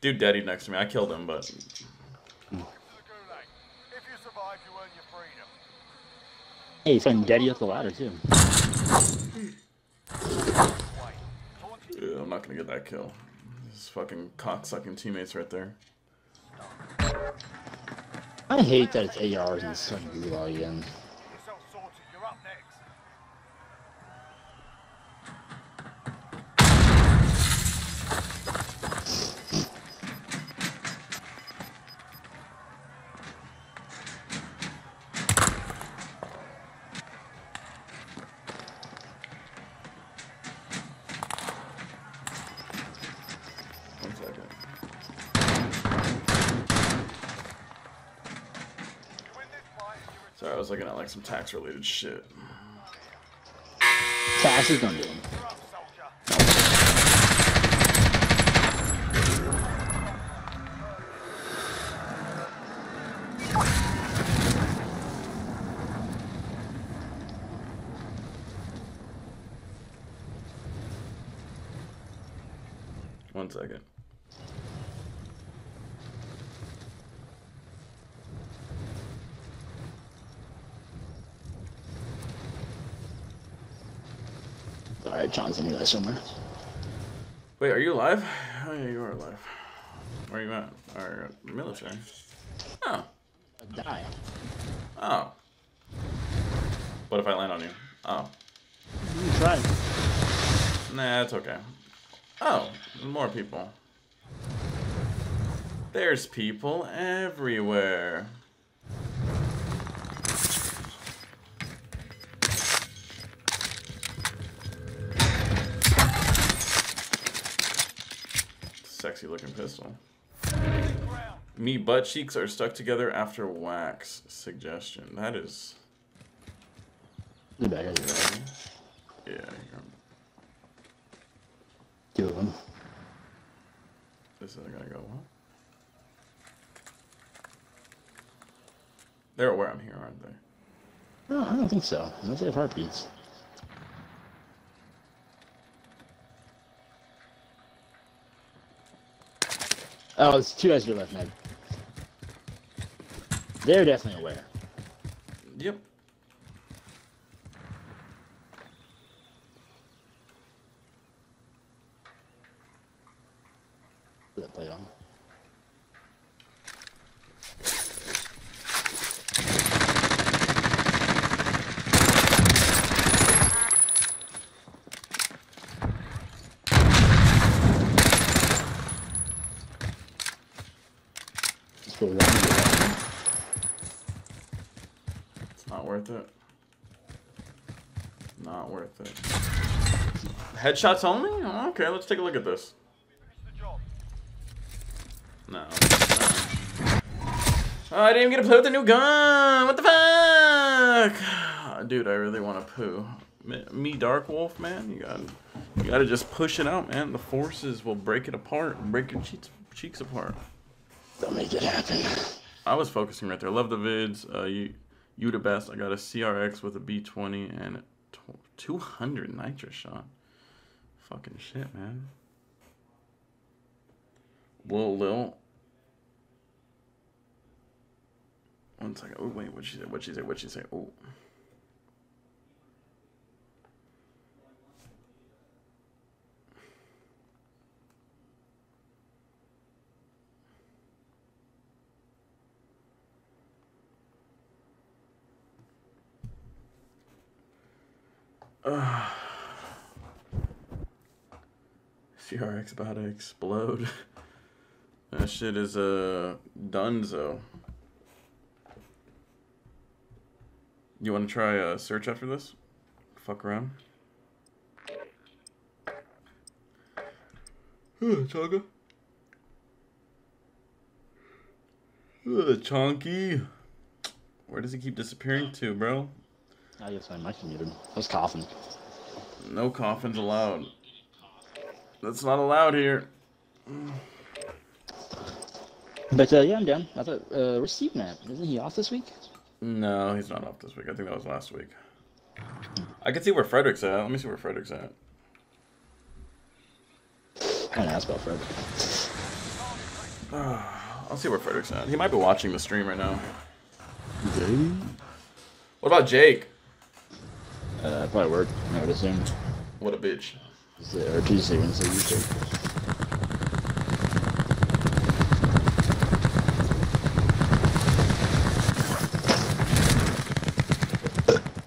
Dude deadied next to me. I killed him, but To the Gulag. If you survive, you earn your freedom. Hey, he's fucking daddy up the ladder too. Yeah, I'm not gonna get that kill. These fucking cocksucking teammates right there. I hate that it's ARs and it's fucking gulag again. Some tax related shit. Taxes don't do him. you're up, soldier. One second. Alright, John's in here somewhere. Wait, are you alive? Oh yeah, you are alive. Where are you at? Our military. Oh. Die. Oh. What if I land on you? Oh. You try. Nah, it's okay. Oh, more people. There's people everywhere. Looking pistol. Me butt cheeks are stuck together after wax. Suggestion. That is. The bad guys are right. Yeah. you're- Two of them. This other guy go, what? They're aware I'm here, aren't they? No, I don't think so. Unless they have heartbeats. Oh, it's two guys to your left, Ned. They're definitely aware. Yep. Put that plate on. Let's go around. It's not worth it. Not worth it. Headshots only? Oh, okay, let's take a look at this. Finish the job. No. Oh, I didn't even get to play with the new gun. What the fuck? Dude, I really want to poo. Me- Dark Wolf, man, you got you got to just push it out, man. The forces will break it apart, break your cheeks cheeks apart. Don't make it happen. I was focusing right there. Love the vids. Uh, you, you the best. I got a CRX with a B20 and 200 nitrous shot. Fucking shit, man. Lil Lil. One second. Oh wait, what she say? What she say? What she say? Oh. CRX about to explode. that shit is uh, donezo. You want to try a search after this? Fuck around. Uh, Chaga. Uh, Chonky. Where does he keep disappearing to, bro? I guess my mic muted. I was coughing. No coffins allowed. That's not allowed here. But uh, yeah, I'm down. I thought, uh, where's Steven at? Isn't he off this week? No, he's not off this week. I think that was last week. I can see where Frederick's at. Let me see where Frederick's at. I to ask about Fred. I'll see where Frederick's at. He might be watching the stream right now. Okay. What about Jake? Uh, probably work, I would assume. What a bitch. Or Tuesday, Wednesday, Tuesday.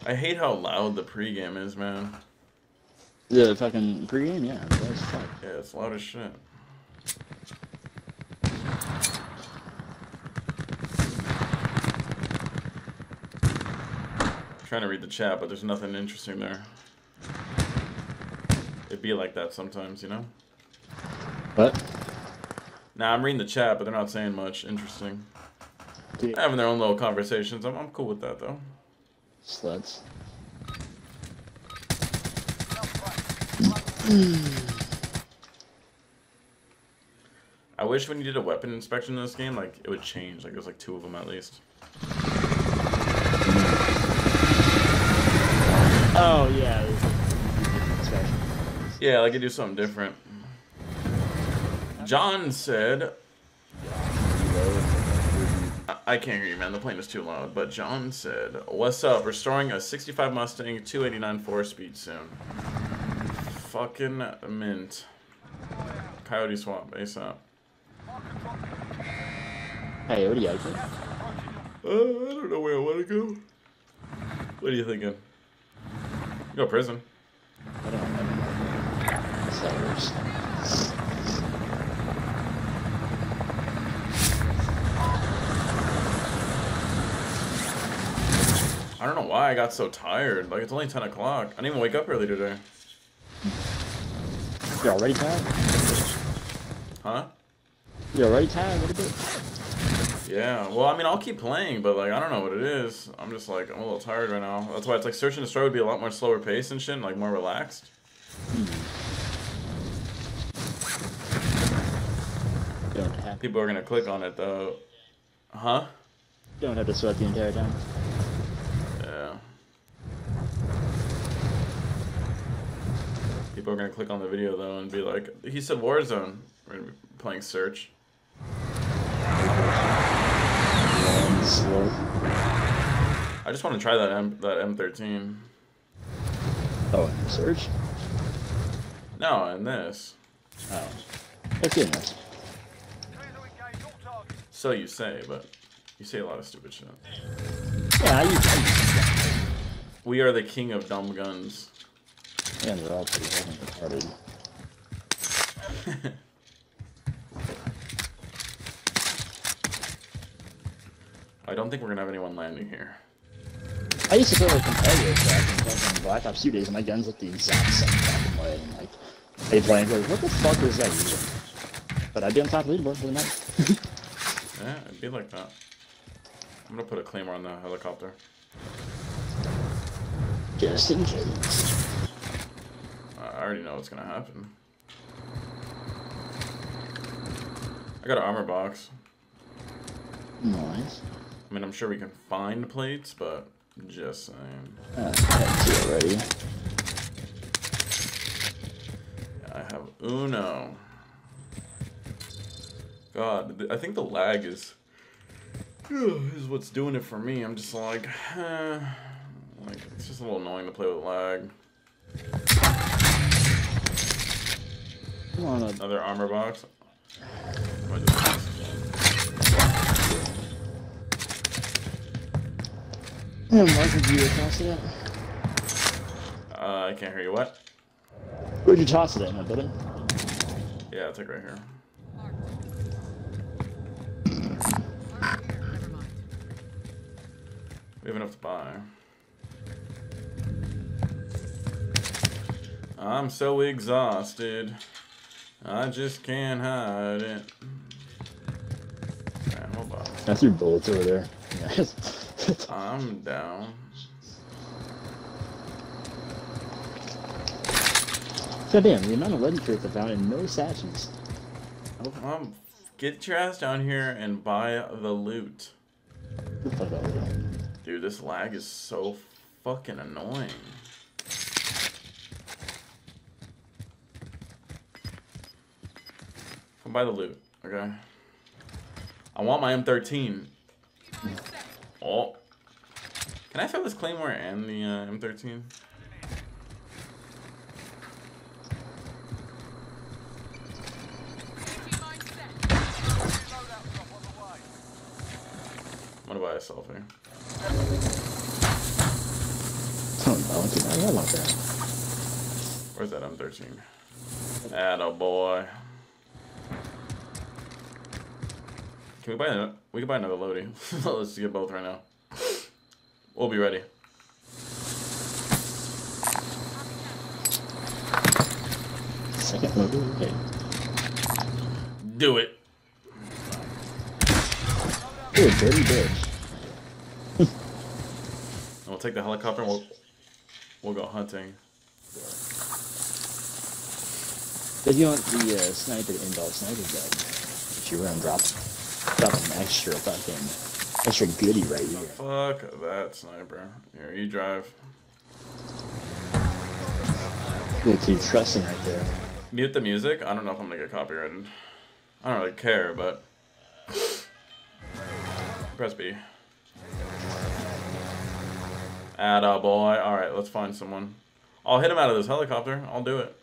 I hate how loud the pregame is, man. The fucking pregame, yeah. that was fuck. Yeah, it's loud as shit. Trying to read the chat, but there's nothing interesting there. It'd be like that sometimes, you know? What? Nah, I'm reading the chat, but they're not saying much interesting. Dude, Having their own little conversations. I'm, I'm cool with that, though. sluts. I wish when you did a weapon inspection in this game, like, it would change. Like, there's like two of them at least. Oh, yeah. like- inspection. Yeah, like, you do something different. John said, I- I can't hear you, man. The plane is too loud. But John said, "What's up? Restoring a '65 Mustang 289 four-speed soon. Fucking mint. Coyote swap ASAP. Hey, what do you got? Uh, I don't know where I want to go. What are you thinking? Go prison. I don't know. That's how it works. I don't know why I got so tired. Like it's only 10 o'clock. I didn't even wake up early today. You're already tired? Huh? You're already tired? What a bit. Yeah. Well, I mean, I'll keep playing, but like I don't know what it is. I'm just like I'm a little tired right now. That's why it's like search and destroy would be a lot more slower pace and shit, and, like more relaxed. Don't have, People are gonna click on it though. Huh? don't have to sweat the entire time. Yeah. People are gonna click on the video though and be like, he said Warzone. We're gonna be playing search. Slow. I just want to try that M that M13. Oh, and Surge? No, and this. Oh. That's good enough. Clear to engage all targets. So you say, but you say a lot of stupid shit. Yeah, I use, I use We are the king of dumb guns. And they're all pretty fucking retarded. I don't think we're gonna have anyone landing here. I used to play like competitive back in fucking Black Ops 2 days, and my guns looked the exact same fucking way. And like, they play and go, what the fuck is that using? But I'd be on top of the leaderboard for the night. Yeah, it'd be like that. I'm gonna put a claymore on the helicopter. Just in case. I already know what's gonna happen. I got an armor box. Nice. I mean, I'm sure we can find plates, but just saying. Got two already. I have Uno. God, I think the lag is is what's doing it for me. I'm just like, eh, like it's just a little annoying to play with lag. Come on, uh, Another armor box. I just- did you toss it at? Uh, I can't hear you. What? Where'd you toss it at? The building? Yeah, it's like right here. We have enough to buy. I'm so exhausted. I just can't hide it. I threw bullets over there. I'm down. God damn, the amount of lead crates I found and no satchels. Um, get your ass down here and buy the loot. What the fuck are we doing? Dude, this lag is so fucking annoying. Come buy the loot, okay? I want my M13. Oh. Can I throw this Claymore and the uh, M13? Keep mine set. Loadout drop on the way. I'm gonna buy a selfie. No, I want that. Where's that M13? Atta boy. Can we buy another? We can buy another loading. Let's get both right now. We'll be ready. Second movie? Okay. Do it. You're a dirty bitch. And we'll take the helicopter and we'll we'll go hunting. If you want the uh, sniper indoor sniper gun, that you run drop an extra fucking extra goodie right here. Fuck that sniper. Here, you drive. You'll keep trusting right there. Mute the music. I don't know if I'm gonna get copyrighted. I don't really care, but press B. Atta boy. All right, let's find someone. I'll hit him out of this helicopter. I'll do it.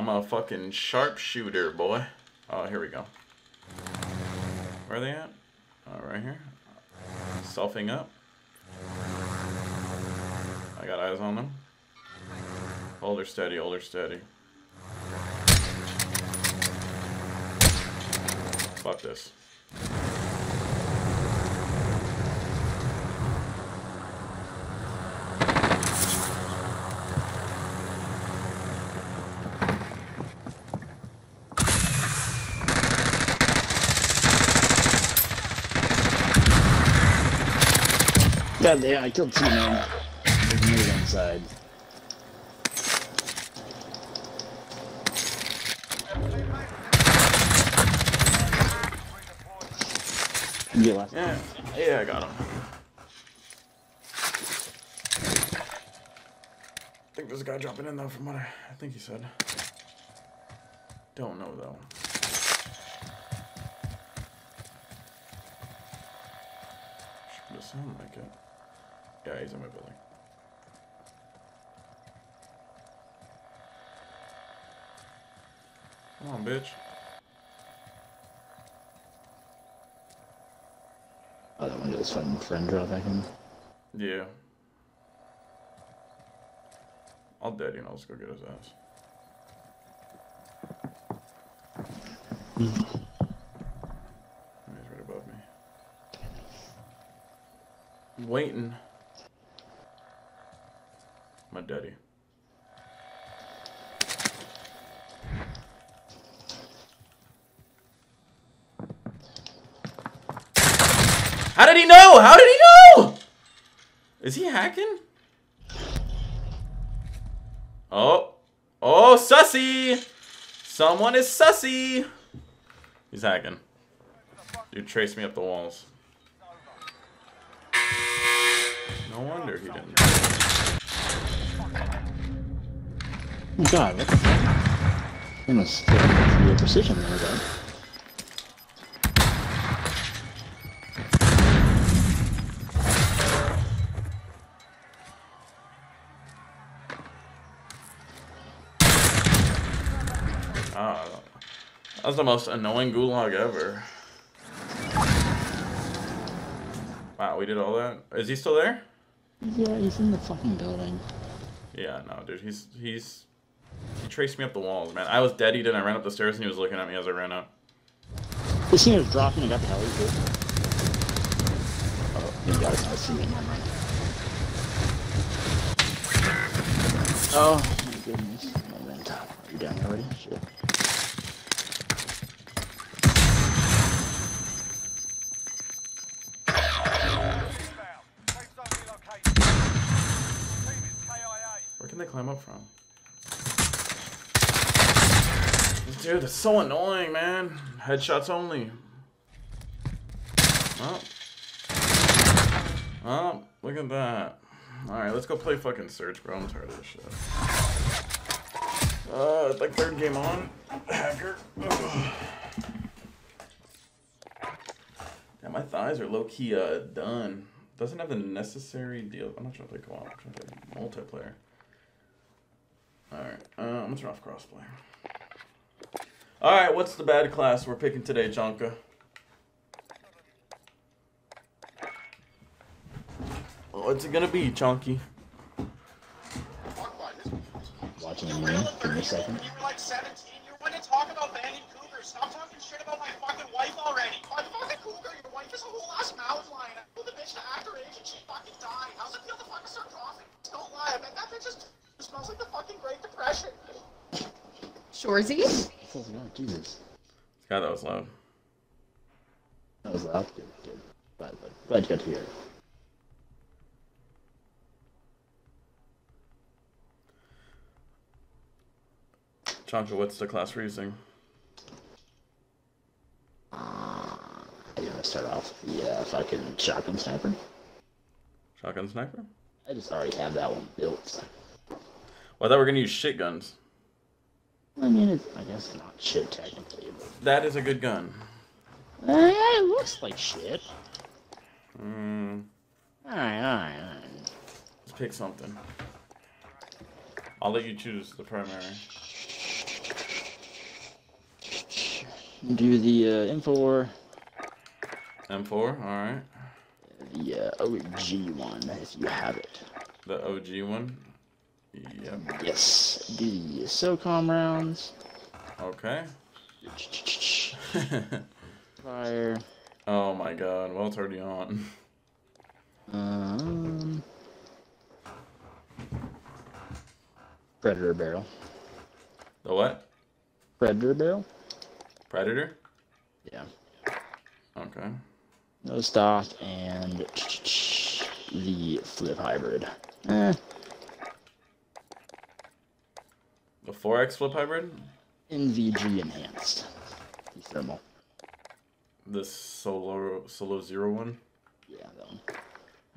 I'm a fucking sharpshooter, boy. Oh, here we go. Where are they at? Oh, right here. Selfing up. I got eyes on them. Hold her steady, hold her steady. Fuck this. God damn, I killed two men. There's me inside. You last Yeah, yeah, I got him. I think there's a guy dropping in though, from what I, I think he said. Don't know though. Does sound like it. Yeah, he's in my building. Come on, bitch. Oh, that one goes fucking friend drop back in. Yeah. I'll dead you know, let's go get his ass. He's right above me. I'm waiting. Daddy. How did he know? How did he know? Is he hacking? Oh. Oh, sussy. Someone is sussy. He's hacking. Dude, trace me up the walls. No wonder he didn't. Oh, God, what the fuck? You must uh, be a precision there, though. Ah, that was the most annoying gulag ever. Wow, we did all that. Is he still there? Yeah, he's in the fucking building. Yeah, no, dude. He's he's he traced me up the walls, man. I was dead. He did. I ran up the stairs and he was looking at me as I ran up. This thing was dropping I got the heli too. Oh, you guys not see me. Never mind. Oh, my goodness. I'm top. Are you down here already? Shit. Inbound. Safe zone relocated. Team is KIA. Where can they climb up from? Dude, it's so annoying, man. Headshots only. Oh. Oh, look at that. Alright, let's go play fucking Search, bro. I'm tired of this shit. Uh, it's like third game on. Hacker. Ugh. Yeah, my thighs are low key uh, done. Doesn't have the necessary deal. I'm not trying to play co-op. I'm trying to play multiplayer. Alright, uh, I'm gonna turn off crossplay. Alright, what's the bad class we're picking today, Jonka? What's it gonna be, Chunky? Watching him win. Give me a second. You were like 17. You want to talk about banning cougars. Stop talking shit about my fucking wife already. My fucking cougar, your wife is a whole ass mouth line. I told the bitch to act her age and she fucking died. How's it feel to fucking start coughing? Don't lie. I bet that bitch just smells like the fucking Great Depression. Shoresy? How's it? Jesus. God, that was loud. That was loud. Good, good. Glad, glad, glad you got to hear it. Chonka, what's the class we're using? I'm gonna start off with the uh, fucking shotgun sniper. Shotgun sniper? I just already have that one built. Well, I thought we were gonna use shit guns. I mean, it's, I guess it's not shit technically, but That is a good gun. eh, it looks like shit. Mm, Alright, alright, alright. let's pick something. I'll let you choose the primary. Do the uh, M4, M4, alright. the uh, OG one if you have it. The OG one. Yep. Yes. The SOCOM rounds. Okay. Fire. oh my god, well, it's already on. Um. Predator barrel. The what? Predator barrel? Predator? Yeah. Okay. No stock and the flip hybrid. Eh, The 4X flip hybrid? NVG enhanced. The thermal. The solo solo zero one? Yeah, that one.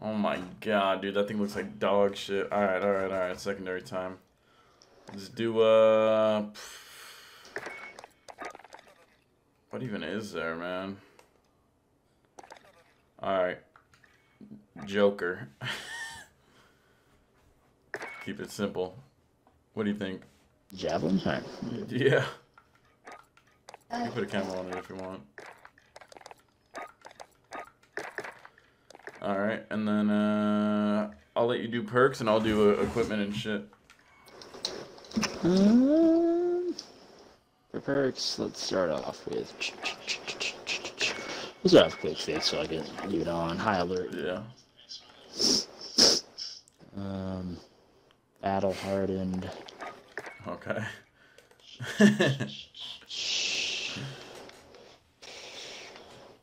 Oh my god, dude, that thing looks like dog shit. Alright, alright, alright. Secondary time. Let's do uh What even is there, man? Alright. Joker. Keep it simple. What do you think? Javelin? Alright. Yeah. You can put a camera on it if you want. Alright, and then uh, I'll let you do perks and I'll do uh, equipment and shit. Um, for perks, let's start off with. Let's off quick fix so I can leave it on high alert. Yeah. Um, battle hardened. Okay.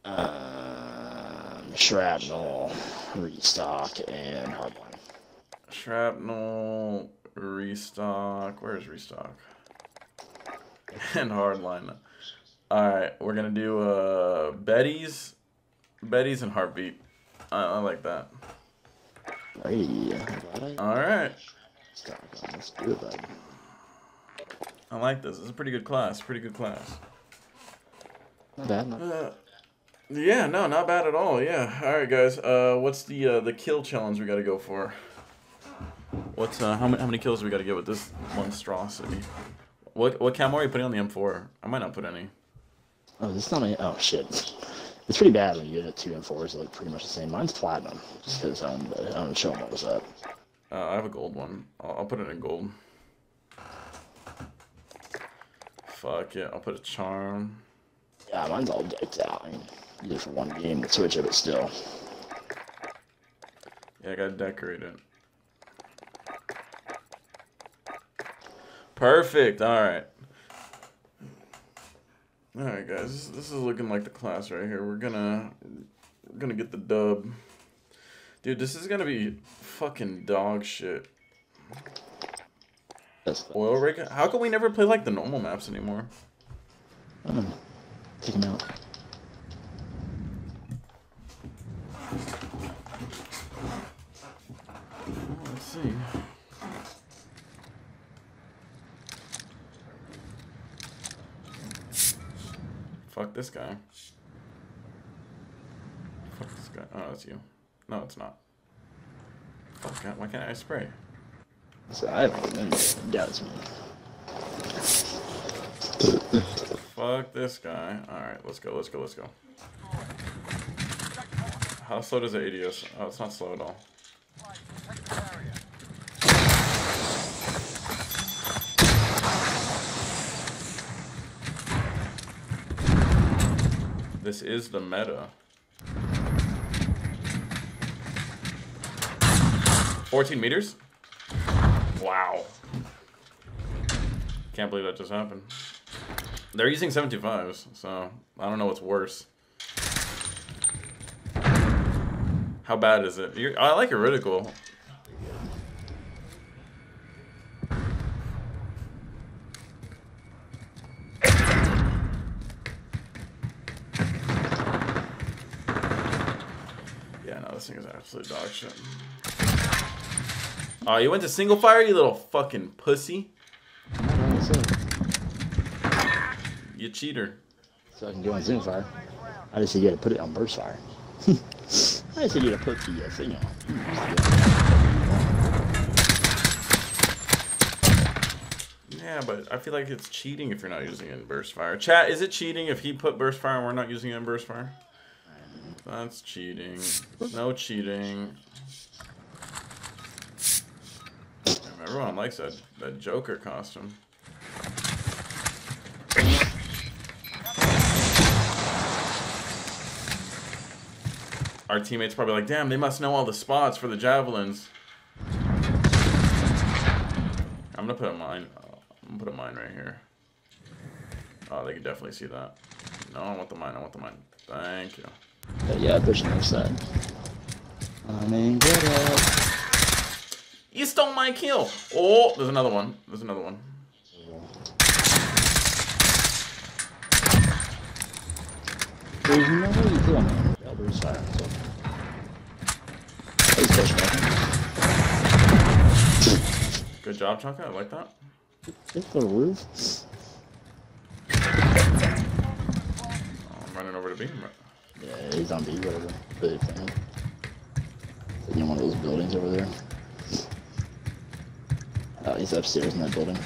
Um, shrapnel, restock, and hardline. Shrapnel, restock. Where's restock? And hardline. Alright, we're gonna do uh Betty's Betty's and heartbeat. I, I like that. Hey, Alright. Let's do it, bud. I like this. It's a pretty good class. Pretty good class. Not bad. Not Uh, yeah, no, not bad at all. Yeah. All right, guys. Uh, what's the uh, the kill challenge we got to go for? What's uh, how many how many kills do we got to get with this monstrosity? What what camo are you putting on the M4? I might not put any. Oh, this is not my. Oh shit. It's pretty bad when you get two and fours. They look pretty much the same. Mine's platinum, just because um, I don't show them what was up. Uh, I have a gold one. I'll, I'll put it in gold. Fuck yeah, I'll put a charm. Yeah, mine's all decked out. I mean, you for one game, but switch it, but still. Yeah, I gotta decorate it. Perfect. All right. All right, guys. This, this is looking like the class right here. We're gonna we're gonna get the dub. Dude, this is gonna be fucking dog shit. That's Oil rig. How come we never play like the normal maps anymore? um, take him out. Let's see. Fuck this guy. Fuck this guy. Oh, that's you. No, it's not. Fuck, why can't I spray? So I don't. Doubts me. Fuck this guy. Alright, let's go, let's go, let's go. How slow does the ADS? Oh, it's not slow at all. This is the meta. 14 meters? Wow. Can't believe that just happened. They're using 725s, so I don't know what's worse. How bad is it? You're, I like reticle. Yeah, no, this thing is absolute dog shit. Oh, you went to single fire, you little fucking pussy. You cheater. So I can go on single fire. I just said you gotta put it on burst fire. I just said you gotta put the uh, thing on. Yeah, but I feel like it's cheating if you're not using it in burst fire. Chat, is it cheating if he put burst fire and we're not using it in burst fire? That's cheating. No cheating. Damn, Everyone likes that that Joker costume. Our teammates probably like, damn, they must know all the spots for the javelins. I'm gonna put a mine. I'm gonna put a mine right here. Oh, they can definitely see that. No, I want the mine. I want the mine. Thank you. But yeah, I pushed the next side. I mean, get up. You stole my kill. Oh, there's another one. There's another one. There's no way you kill me. Yeah, burst fire. So. Let's push back. Good job, Chunka. I like that. Hit the roof. Oh, I'm running over to beam. Yeah, he's on B, whatever. Big thing. In one of those buildings over there. Oh, he's upstairs in that building.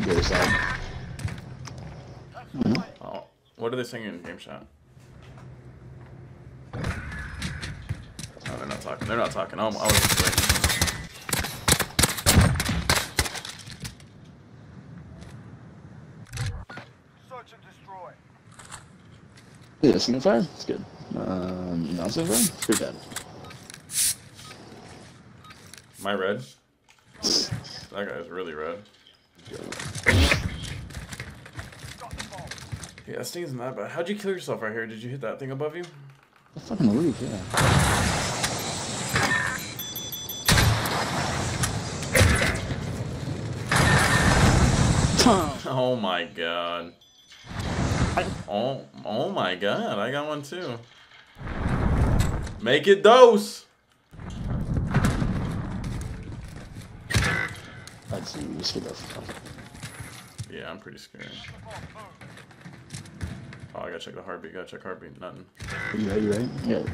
The other side. Mhm. Oh, what are they singing in game chat? Oh, they're not talking. They're not talking. Oh, I was just waiting. Search and destroy. Yeah, single fire. It's good. Um, non single fire. It's pretty bad. Am I red? That guy's really red. Yeah, this thing isn't that bad. How'd you kill yourself right here? Did you hit that thing above you? The fucking roof, yeah. Oh my god. Oh, oh my god, I got one too. Make it dose! I'd see you just get that. Yeah, I'm pretty scared. Oh, I gotta check the heartbeat. Gotta check heartbeat. Nothing. Are you ready, right? Yeah.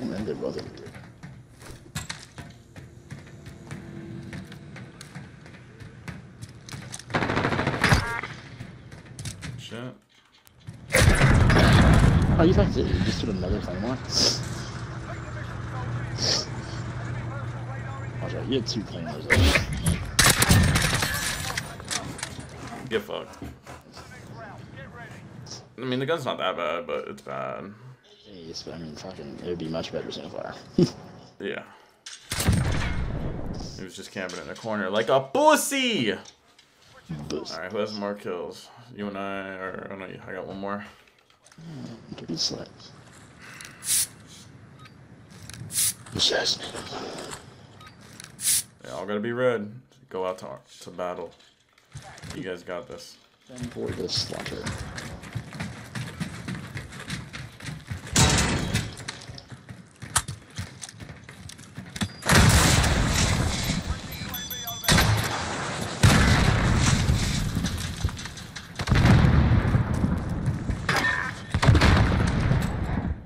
Oh, man, they're both over here. Shit. Oh, you thought you just did another claymore? Watch out, you had two claymores. There. Get fucked. I mean, the gun's not that bad, but it's bad. Yes, but I mean, fucking, it would be much better far. Yeah. He was just camping in a corner like a pussy. Boost. All right, who has more kills? You and I, or oh no, I got one more. Dirty slut. Assassinated. They all gotta be red. Go out to to battle. You guys got this. Then for the slaughter.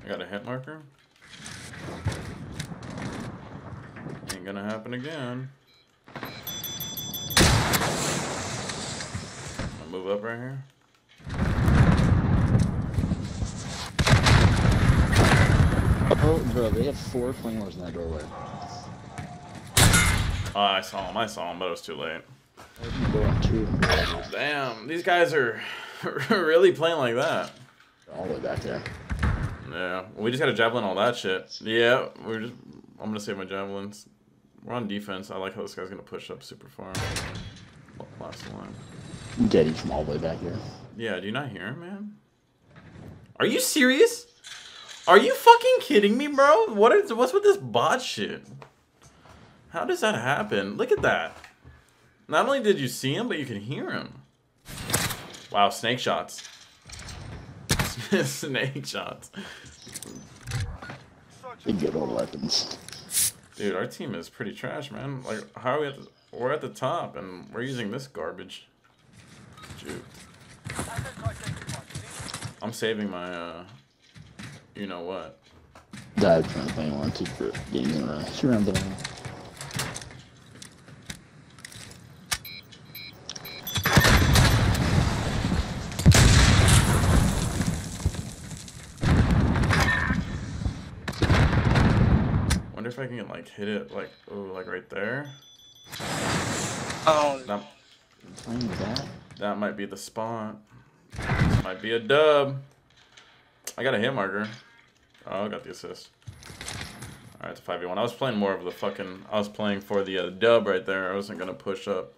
I got a hit marker. Ain't gonna happen again. I'll move up right here. Oh, bro, they have four flamers in that doorway. Oh, I saw him. I saw him, but it was too late. I can go on two. Damn, these guys are really playing like that. All the way back there. Yeah, we just got a javelin, all that shit. Yeah, we're just. I'm gonna save my javelins. We're on defense. I like how this guy's gonna push up super far. Last one. Getty from all the way back here. Yeah, do you not hear him, man? Are you serious? Are you fucking kidding me, bro? What is what's with this bot shit? How does that happen? Look at that. Not only did you see him, but you can hear him. Wow, snake shots. snake shots. Good old weapons. Dude, our team is pretty trash, man. Like, how are we at the, we're at the top, and we're using this garbage. Dude. I'm saving my, uh, you know what. Died from playing one, two for games in a row. Two rounds in a row. Wonder if I can like hit it like oh like right there. Oh, That playing that? that might be the spot. Might be a dub. I got a hit marker. Oh, I got the assist. Alright, it's a 5v1. I was playing more of the fucking I was playing for the uh, dub right there. I wasn't gonna push up.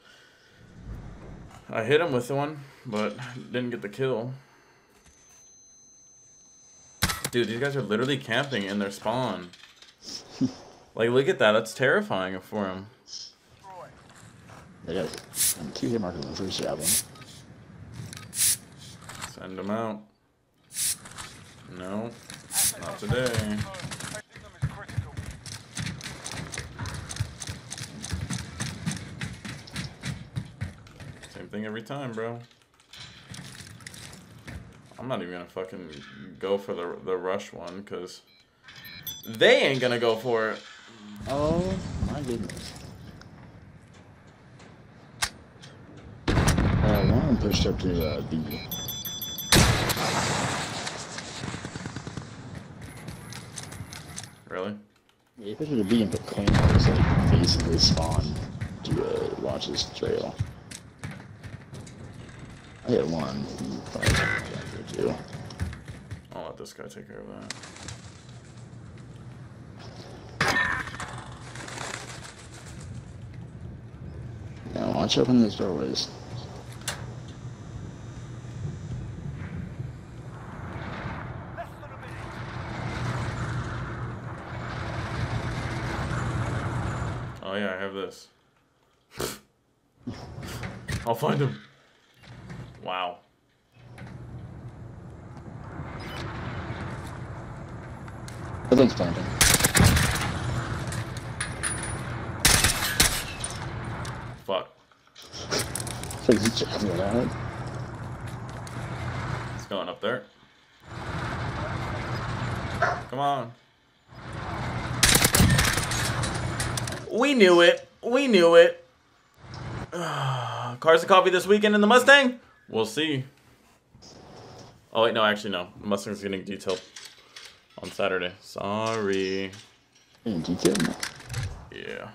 I hit him with the one, but didn't get the kill. Dude, these guys are literally camping in their spawn. like, look at that. That's terrifying for him. They got two hit markers on the first javelin. Send them out. No, not today. Same thing every time, bro. I'm not even gonna fucking go for the the rush one, cause they ain't gonna go for it. Oh my goodness. Them pushed up to uh, Really? Yeah, he pushed up to B and put claymores like basically spawn to uh, launch his trail. I hit one. He probably got back there too. I'll let this guy take care of that. Now watch open those doorways. Oh yeah, I have this. I'll find him. Wow. Think planting. Fuck. Jabbing it out. It's going up there. Come on. We knew it. We knew it. Cars and coffee this weekend in the Mustang? We'll see. Oh wait, no, actually no. The Mustang's getting detailed on Saturday. Sorry. In detail. Yeah.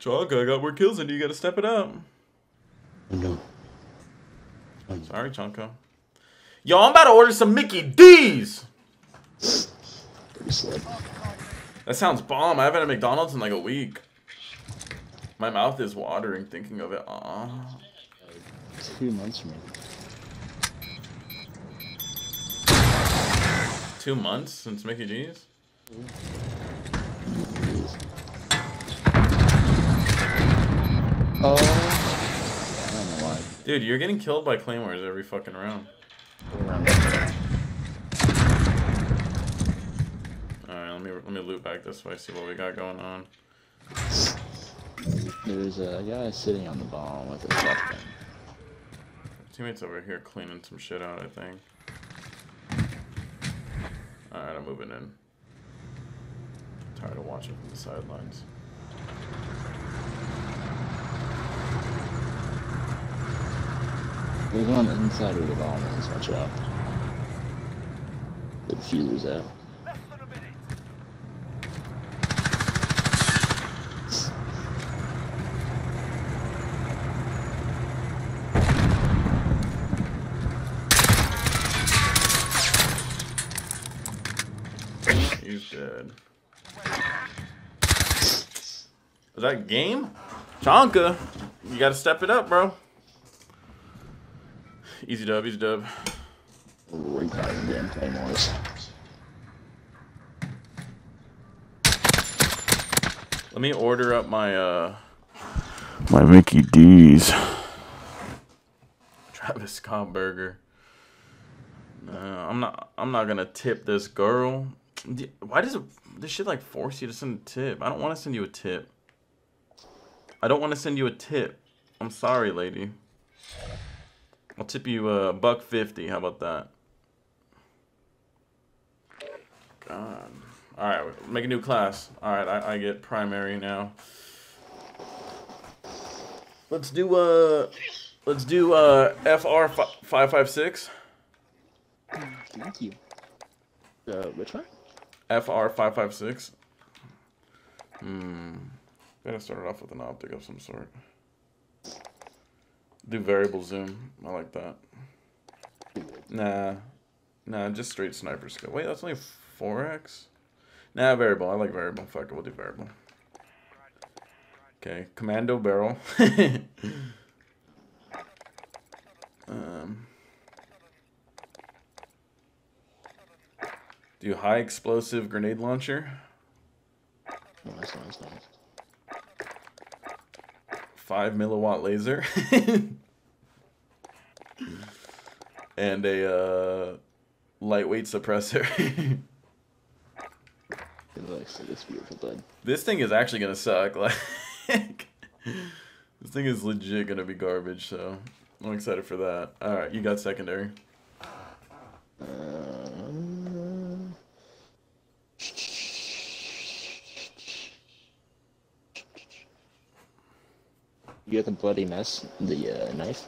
Chonka, I got more kills than you. You gotta step it up. No. Sorry, Chonka. Yo, I'm about to order some Mickey D's. That sounds bomb. I haven't had McDonald's in like a week. My mouth is watering thinking of it. Aw. Two months from Two months since Mickey D's? Oh. I don't know why. Dude, you're getting killed by claymores every fucking round. Alright, let me let me loot back this way, see what we got going on. There's a guy sitting on the bomb with a shotgun. Teammates over here cleaning some shit out, I think. Alright, I'm moving in. Tired of watching from the sidelines. There's one inside of the bomb. Let's watch out. The fuser's out. Less than a minute. He's dead. Is that game? Chonka, you gotta step it up, bro. Easy dub, easy dub. Right by the damn claymores. Let me order up my uh my Mickey D's. Travis Scott burger. No, I'm not. I'm not gonna tip this girl. Why does it, this shit like force you to send a tip? I don't want to send you a tip. I don't want to send you a tip. I'm sorry, lady. I'll tip you a buck fifty. How about that? God. All right, make a new class. All right, I, I get primary now. Let's do uh, let's do uh FR five five six. Thank you. Uh, which one? FR five five six. Hmm. Gotta start off with an optic of some sort. Do variable zoom. I like that. Nah. Nah, just straight sniper skill. Wait, that's only 4x? Nah, variable. I like variable. Fuck it, we'll do variable. Okay, commando barrel. um, do high explosive grenade launcher. Nice, nice, nice. Five milliwatt laser and a uh, lightweight suppressor. It looks like it's beautiful, bud. this thing is actually gonna suck. Like, this thing is legit gonna be garbage. So I'm excited for that. All right, you got secondary. Uh, you got the bloody mess, the uh, knife.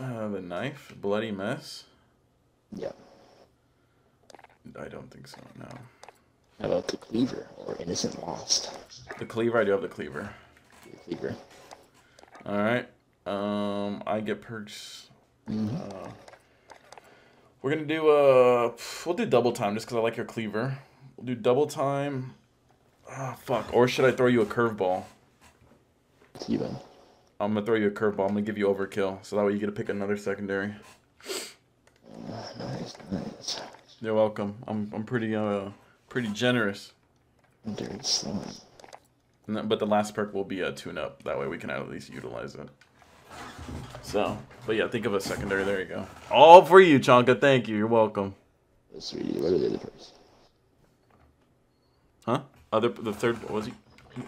Uh, the knife, bloody mess. Yeah. I don't think so. No, How about the cleaver or innocent lost? the cleaver. I do have the cleaver. The cleaver. All right. Um, I get perks. Mm-hmm. Uh, we're gonna do uh, we'll do double time just because I like your cleaver. We'll do double time. Ah, fuck. Or should I throw you a curveball? Bud. I'm gonna throw you a curveball. I'm gonna give you overkill, so that way you get to pick another secondary. Nice, nice. You're welcome. I'm I'm pretty uh pretty generous. And then- But the last perk will be a tune up. That way we can at least utilize it. So, but yeah, think of a secondary. There you go. All for you, Chonka. Thank you. You're welcome. Let's. What are the other perks? Huh? Other the third what was he?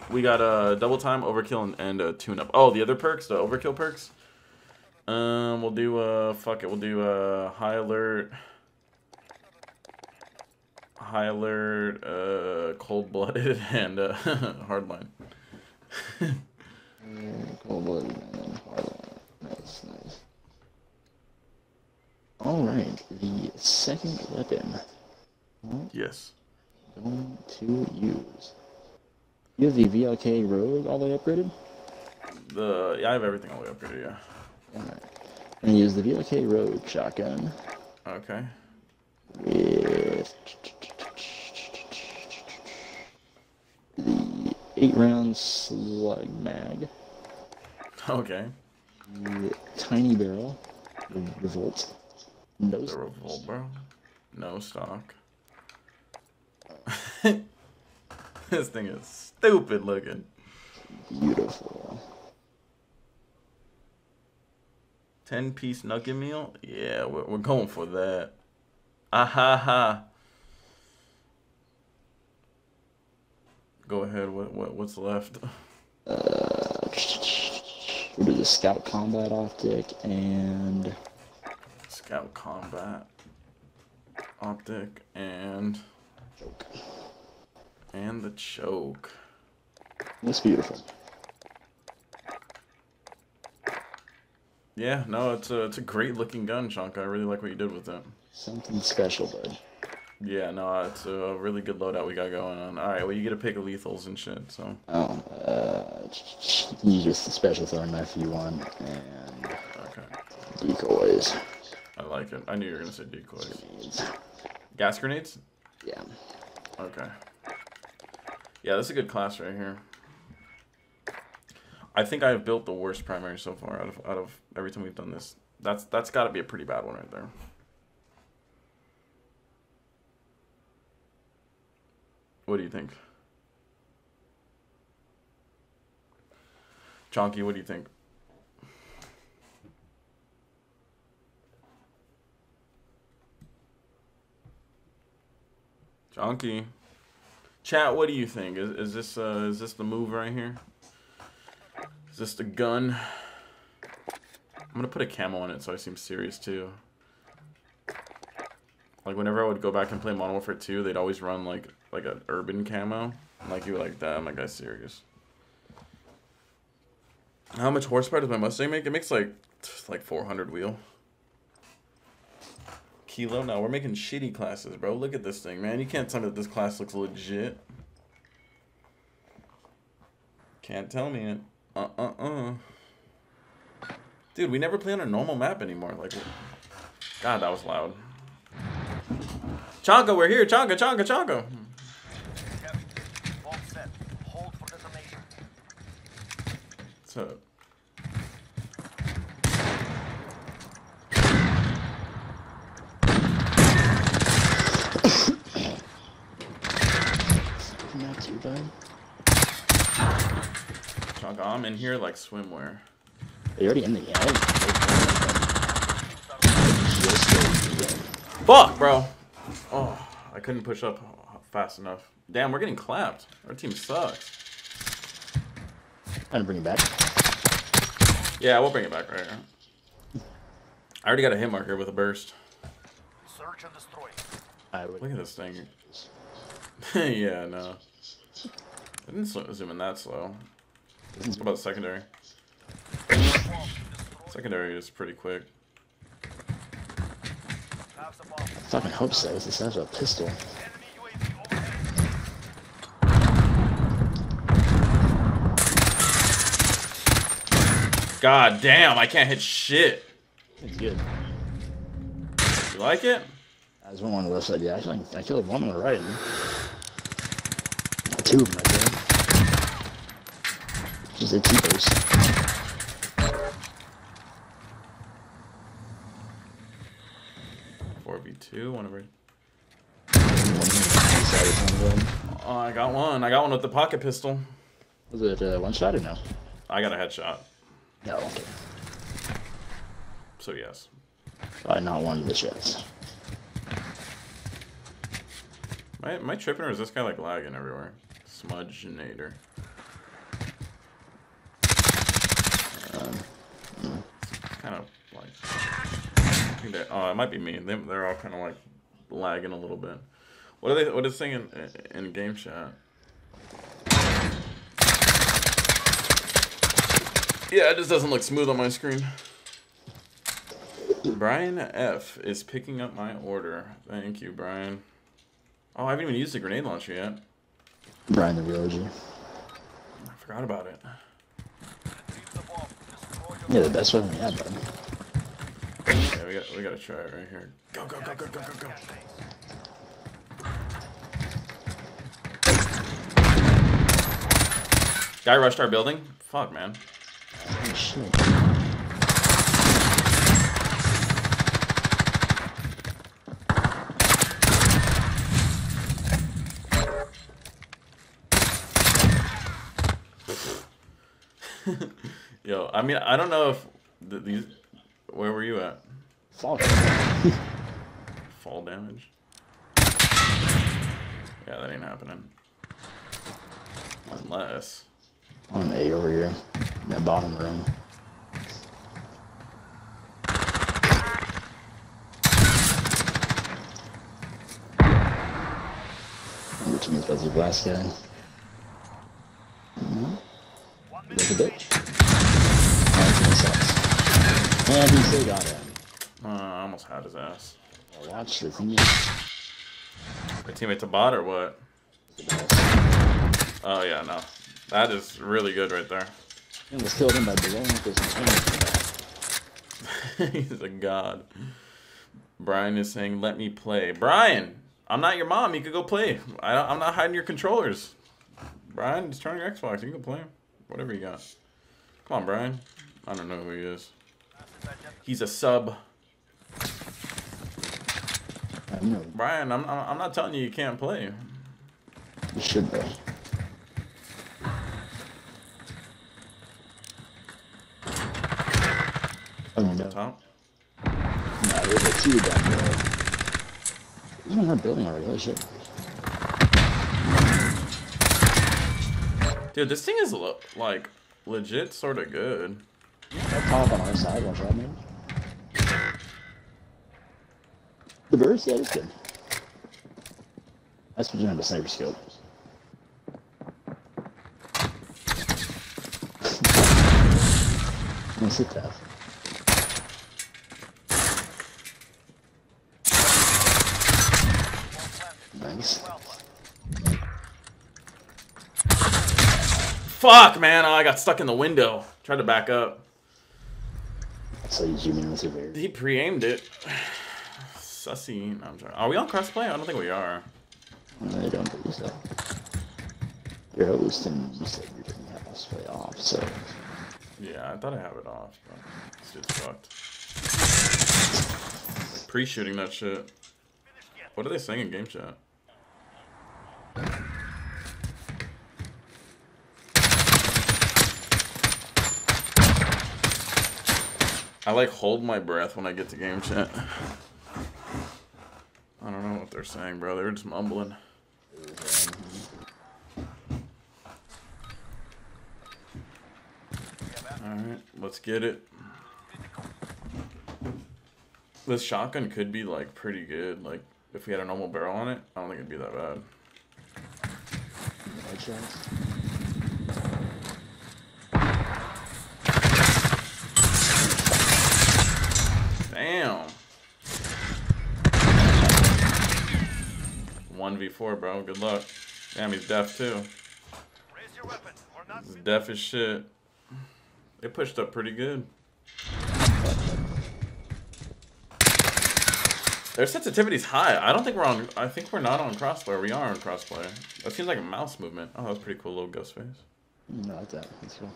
We got a uh, double time, overkill, and, and a tune up. Oh, the other perks, the overkill perks. Um, we'll do uh fuck it. We'll do uh high alert, high alert, uh cold blooded, and uh hardline. Cold blooded man. Nice, nice. Alright, the second weapon Yes. going to use. You have the VLK Rogue all the way upgraded? The yeah, I have everything all the way upgraded. Yeah. Alright. And use the VLK Rogue shotgun Okay. with the 8 round slug mag, Okay. the tiny barrel, the Revolt, no The revolt, bro. No stock. this thing is stupid looking. beautiful. 10 piece nugget meal? Yeah, we're, we're going for that. Ah ha ha. Go ahead. What, what what's left? Uh, We'll do the Scout Combat Optic and Scout combat optic and. And the choke. That's beautiful. Yeah, no, it's a it's a great looking gun, Chunk. I really like what you did with it. Something special, bud. Yeah, no, it's a really good loadout we got going on. All right, well, you get to pick of lethals and shit. So Oh, uh, you just special throwing knife if you want, and okay, decoys. I like it. I knew you were gonna say decoys. Needs. Gas grenades? Yeah. Okay. Yeah, that's a good class right here. I think I've built the worst primary so far out of out of every time we've done this. That's that's got to be a pretty bad one right there. What do you think? Chonky, what do you think? Chonky. Chat, what do you think? Is, is this uh, is this the move right here? Is this the gun? I'm gonna put a camo on it so I seem serious too. Like whenever I would go back and play Modern Warfare 2, they'd always run like like an urban camo. Like you were like that, my guy's serious. How much horsepower does my Mustang make? It makes like like 400 wheel. Kilo? No, we're making shitty classes, bro. Look at this thing, man. You can't tell me that this class looks legit. Can't tell me it. Uh uh uh. Dude, we never play on a normal map anymore. Like, God, that was loud. Chonka, we're here. Chonka, Chonka, Chonka. Captain, all set. Hold for detonation. So, Not too bad. Chonka, I'm in here like swimwear. Are you already in the game? Fuck, bro. Oh, I couldn't push up fast enough. Damn, we're getting clapped. Our team sucks. Trying to bring it back. Yeah, we'll bring it back right here. I already got a hit marker with a burst. Search and destroy. I would. Look at this thing. yeah, no. I didn't zoom in that slow. What about secondary? Secondary is pretty quick. The bomb. Fucking hope so. This has a pistol. Enemy UAV overhead. God damn, I can't hit shit. It's good. You like it? I was one on the left side. Yeah, actually, I killed one on the right. Two of them. Just a T-post. Four v two, one over. One side is one of them. Oh, I got one. I got one with the pocket pistol. Was it uh, one shot or no? I got a headshot. No, okay. So yes. Probably not one of the shots. Am I, am I tripping or is this guy like lagging everywhere? Smudgenator. Um, Kind of like. I think that. Oh, it might be me. They, they're all kind of like lagging a little bit. What are they? What is saying in, in game chat? Yeah, it just doesn't look smooth on my screen. Brian F is picking up my order. Thank you, Brian. Oh, I haven't even used the grenade launcher yet. Brian the real OG. I forgot about it. Yeah, the best weapon we have, bud. Yeah, we got we gotta try it right here. Go go go go go go go. Guy rushed our building. Fuck, man. Oh, shit. I mean, I don't know if th- these. Where were you at? Fuck. Fall damage. Yeah, that ain't happening. Unless. On A over here. In that bottom room. Which means that's the glass guy. Mhm. There's a bitch. He still got him. Uh, I almost had his ass. Watch this. My teammate's a bot or what? Oh yeah, no. That is really good right there. was killed him by blowing up his. He's a god. Brian is saying, "Let me play." Brian, I'm not your mom. You could go play. I don't, I'm not hiding your controllers. Brian, just turn on your Xbox. You can play whatever you got. Come on, Brian. I don't know who he is. He's a sub. I know. Brian, I'm I'm not telling you you can't play. You should be. Oh no. Top. No, there's a two down there. Even her building already. Holy shit. Dude, this thing is like legit, sort of good. That top on our side, watch out, man. The burst, yeah, it's good. That's what you have a sniper skill. Nice hit that. Nice. Fuck, man! Oh, I got stuck in the window. Tried to back up. So you zoom in with your bear. He pre-aimed it. Sussy. No, I'm sorry. Are we on crossplay? I don't think we are. I don't believe so. Your host and you said you didn't have us play off, so Yeah, I thought I have it off, but it's shit's fucked. Pre-shooting that shit. What are they saying in game chat? I like hold my breath when I get to game chat. I don't know what they're saying, bro. They're just mumbling. Alright, let's get it. This shotgun could be like pretty good. Like if we had a normal barrel on it, I don't think it'd be that bad. no chance. Damn. 1v4, bro. Good luck. Damn, he's deaf too. Raise your weapon. We're not He's deaf as shit. They pushed up pretty good. Their sensitivity's high. I don't think we're on. I think we're not on crossplay. We are on crossplay. That seems like a mouse movement. Oh, that was pretty cool. Little ghost face. No, like that. That's cool.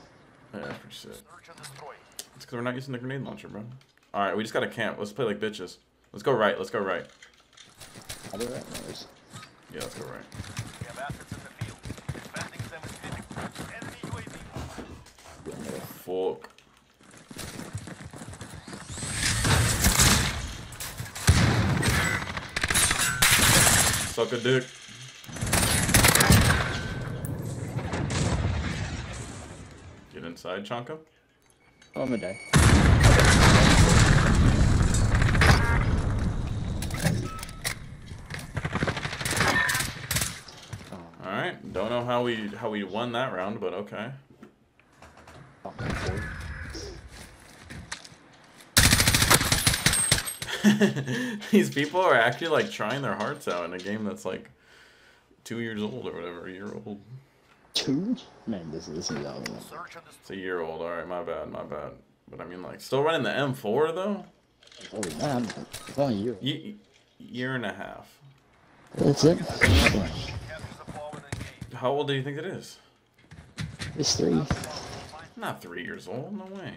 Yeah, that's pretty sick. search and destroy. It's because we're not using the grenade launcher, bro. All right, we just got to camp. Let's play like bitches. Let's go right. Let's go right. How do that noise? Yeah, let's go right. We have assets in the field. Expanding them is Enemy UAV. Fuck. Suck a dick. Get inside, Chonka. Oh, I'm gonna die. Don't know how we how we won that round, but okay. These people are actually like trying their hearts out in a game that's like two years old or whatever, a year old. Two? Man, this, this is out. Search and It's a year old. All right, my bad, my bad. But I mean, like, still running the M4 though. Oh, man. It's only you. Ye- year and a half. That's it. captures the bomb and engage. How old do you think it is? It's three. Not three years old. No way.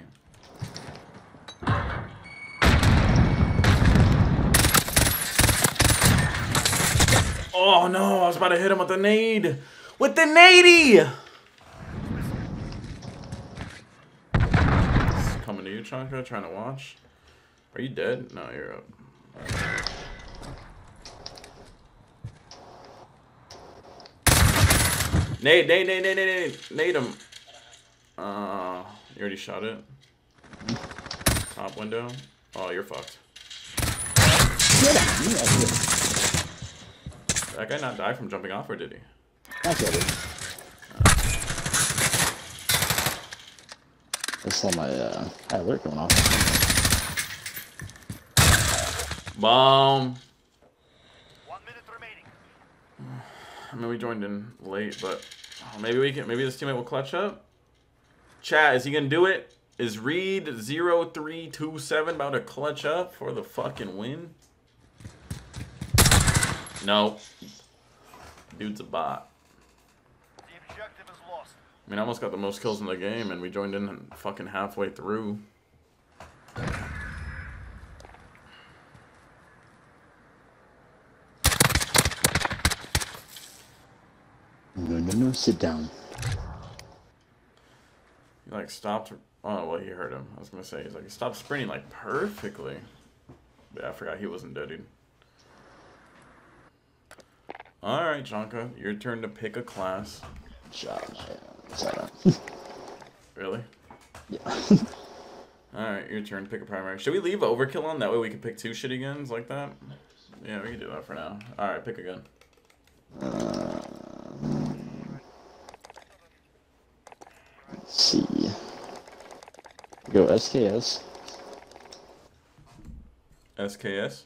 Oh no! I was about to hit him with the nade. With the nadey. It's coming to you, Chonka. Trying to watch. Are you dead? No, you're up. Nade, nade, nade, nade, nade, nade, him. Uh, you already shot it. Top window. Oh, you're fucked. That guy not die from jumping off, or did he? Get it. I saw my uh, alert going off. Bomb. One minute remaining. I mean, we joined in late, but oh, maybe we can. Maybe this teammate will clutch up. Chat, is he gonna do it? Is Reed 0327 about to clutch up for the fucking win? No. Dude's a bot. The objective is lost. I mean, I almost got the most kills in the game, and we joined in fucking halfway through. No, no, no. Sit down. He like stopped. Oh well, he heard him. I was gonna say he's like he stopped sprinting like perfectly. Yeah, I forgot he wasn't dead, dude. All right, Chonka, your turn to pick a class. Shot my uh, side up. Really? yeah. All right, your turn to pick a primary. Should we leave overkill on that way we can pick two shitty guns like that? Yeah, we can do that for now. All right, pick a gun. Let's see. Go SKS. SKS.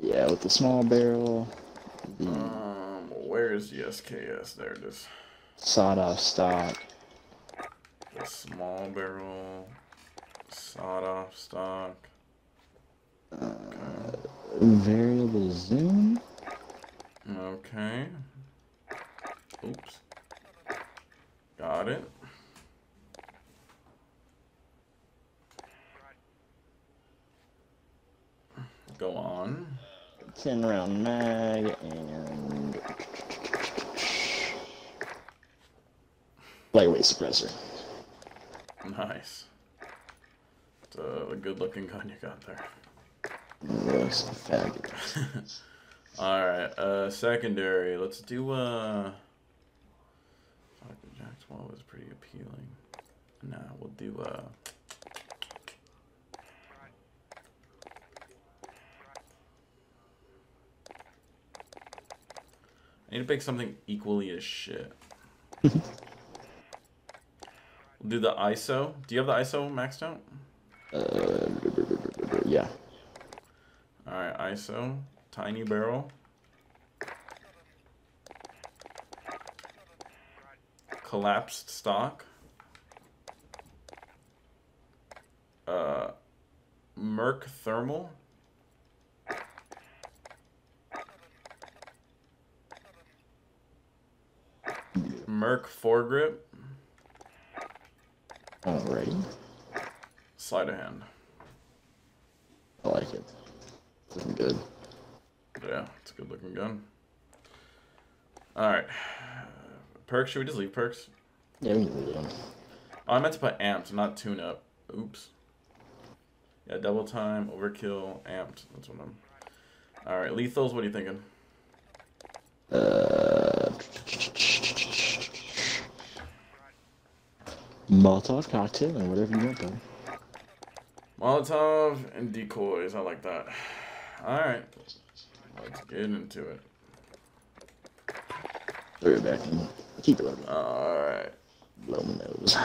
Yeah, with the small barrel, the Um, where is the SKS? There it is. sawed-off stock. The small barrel, sawed off stock. Variable zoom. Okay. Oops. Got it. Go on. 10 round mag and lightweight suppressor. Nice. It's a, good looking gun you got there. Looks fabulous. Alright, uh, secondary. Let's do, uh. Fucking JAK-12 is pretty appealing. Nah, we'll do, uh. I need to pick something equally as shit. we'll do the ISO. Do you have the ISO maxed out? uh, yeah. Alright, ISO. Tiny barrel. Collapsed stock. Uh, Merc thermal. Merc foregrip. Alrighty. Sleight of hand. I like it. Looking good. Yeah, it's a good looking gun. Alright. Perks, should we just leave perks? Yeah, we can leave them. Oh, I meant to put amped, not tune up. Oops. Yeah, double time, overkill, amped. That's what I'm. Alright, lethals, what are you thinking? Uh, Molotov cocktail and whatever you want though. Molotov and decoys, I like that. Alright. Let's get into it. Throw it back in. Keep it low. Alright. Blow my nose.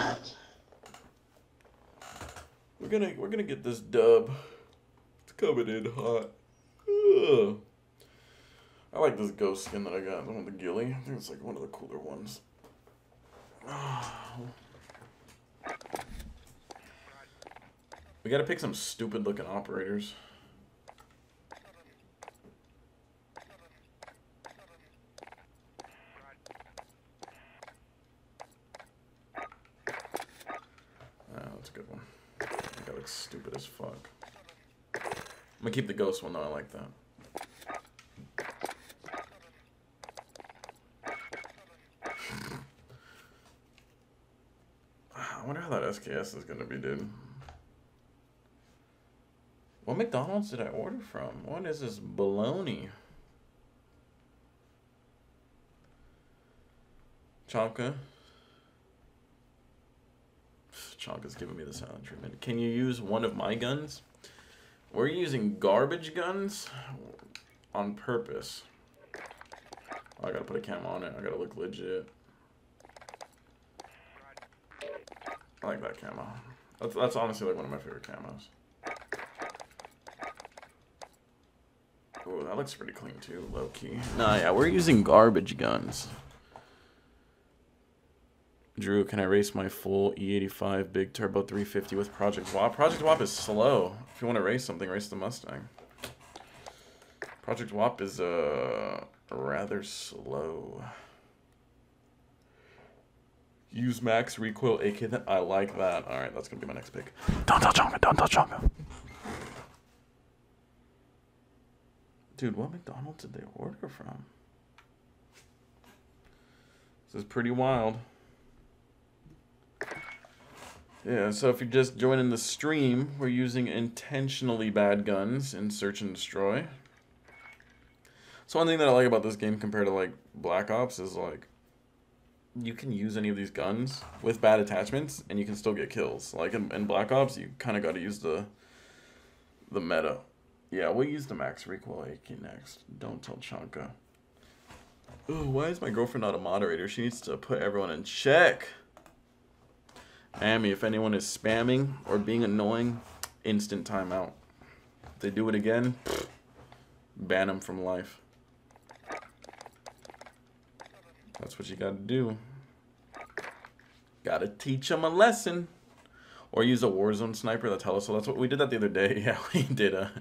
We're gonna we're gonna get this dub. It's coming in hot. Ugh. I like this ghost skin that I got, the one with the ghillie. I think it's like one of the cooler ones. We gotta pick some stupid looking operators. Ah, stupid as fuck. I'm gonna keep the ghost one though, I like that. I wonder how that SKS is gonna be, dude. McDonald's did I order from? What is this baloney? Chonka. Chonka's giving me the silent treatment. Can you use one of my guns? We're using garbage guns on purpose. Oh, I gotta put a cam on it. I gotta look legit. I like that camo. That's, that's honestly like one of my favorite camos. Ooh, that looks pretty clean too, low key. Nah, yeah, we're using garbage guns. Drew, can I race my full E85 big turbo 350 with Project WAP? Project WAP is slow. If you want to race something, race the Mustang. Project WAP is uh rather slow. Use max recoil AK. I like that. All right, that's gonna be my next pick. Don't tell Chonka. Don't tell Chonka. Dude, what McDonald's did they order from? This is pretty wild. Yeah, so if you're just joining the stream, we're using intentionally bad guns in Search and Destroy. So one thing that I like about this game compared to like Black Ops is like you can use any of these guns with bad attachments and you can still get kills. Like in, in Black Ops, you kind of got to use the the meta. Yeah, we'll use the max recoil AK next. Don't tell Chonka. Ooh, why is my girlfriend not a moderator? She needs to put everyone in check. Amy, if anyone is spamming or being annoying, instant timeout. If they do it again, ban them from life. That's what you gotta do. Gotta teach them a lesson. Or use a Warzone sniper that's hella so that's what we did that the other day. Yeah, we did a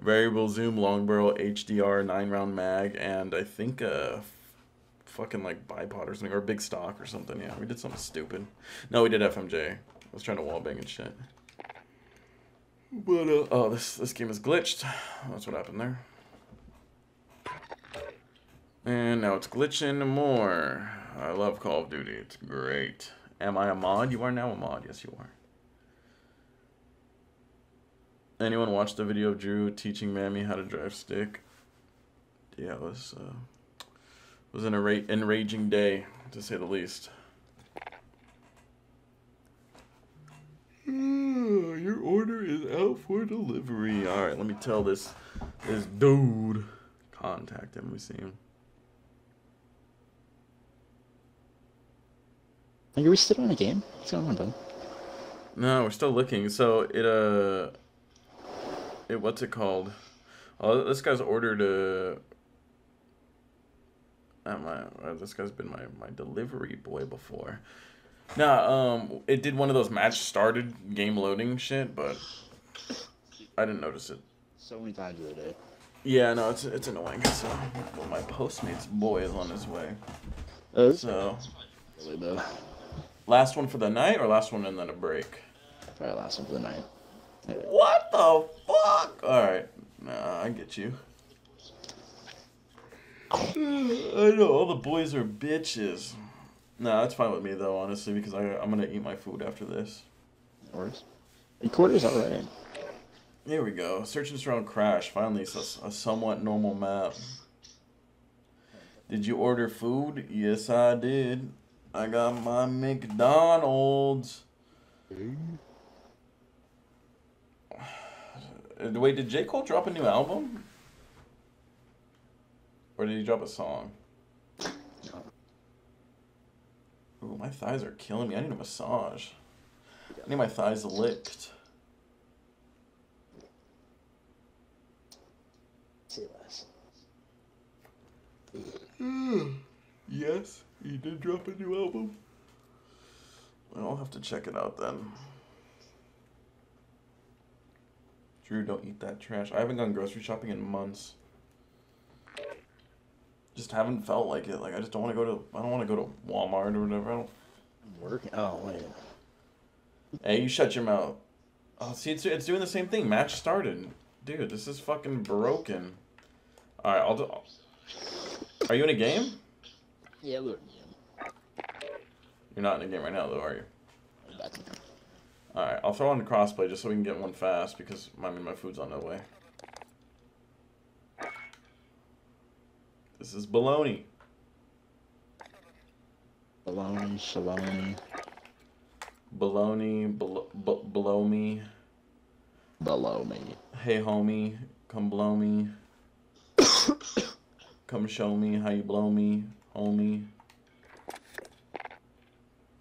variable zoom long barrel HDR nine round mag and I think a fucking like bipod or something or big stock or something. Yeah, we did something stupid. No, we did FMJ. I was trying to wallbang and shit. But uh, oh, this this game is glitched. That's what happened there. And now it's glitching more. I love Call of Duty. It's great. Am I a mod? You are now a mod. Yes, you are. Anyone watch the video of Drew teaching Mammy how to drive stick? Yeah, it was uh, it was an enra- enraging day to say the least. Your order is out for delivery. All right, let me tell this this dude. Contact him. We see him. Are we still on a game? What's going on, bud? No, we're still looking. So it uh, it what's it called? Oh, this guy's ordered a. Uh, my uh, this guy's been my my delivery boy before. Nah, um, it did one of those match started game loading shit, but I didn't notice it. So many times the day. Yeah, no, it's it's annoying. So well, my Postmates boy is on his way. This So really though. last one for the night or last one and then a break. Probably last one for the night. What the fuck? All right, nah, I get you. I know all the boys are bitches. Nah, that's fine with me though, honestly, because I I'm gonna eat my food after this. Quarters. Hey, quarters alright. Here we go. Search and destroy crash. Finally, it's a, a somewhat normal map. Did you order food? Yes, I did. I got my McDonald's. Wait, did J. Cole drop a new album? Or did he drop a song? Ooh, my thighs are killing me. I need a massage. I need my thighs licked. Say less. Mm. Yes, he did drop a new album. I'll have to check it out then. Drew, don't eat that trash. I haven't gone grocery shopping in months. Just haven't felt like it. Like I just don't want to go to. I don't want to go to Walmart or whatever. I don't. Working. Oh wait. Hey, you shut your mouth. Oh, see, it's it's doing the same thing. Match started, dude. This is fucking broken. All right, I'll do. Are you in a game? Yeah, look. You're not in a game right now, though, are you? Yeah. Back in there. All right, I'll throw on the crossplay just so we can get one fast because I mean my food's on the way. This is baloney. Baloney, shaloney, Baloney, bel- below me. below me. Hey homie, come blow me. come show me how you blow me, homie.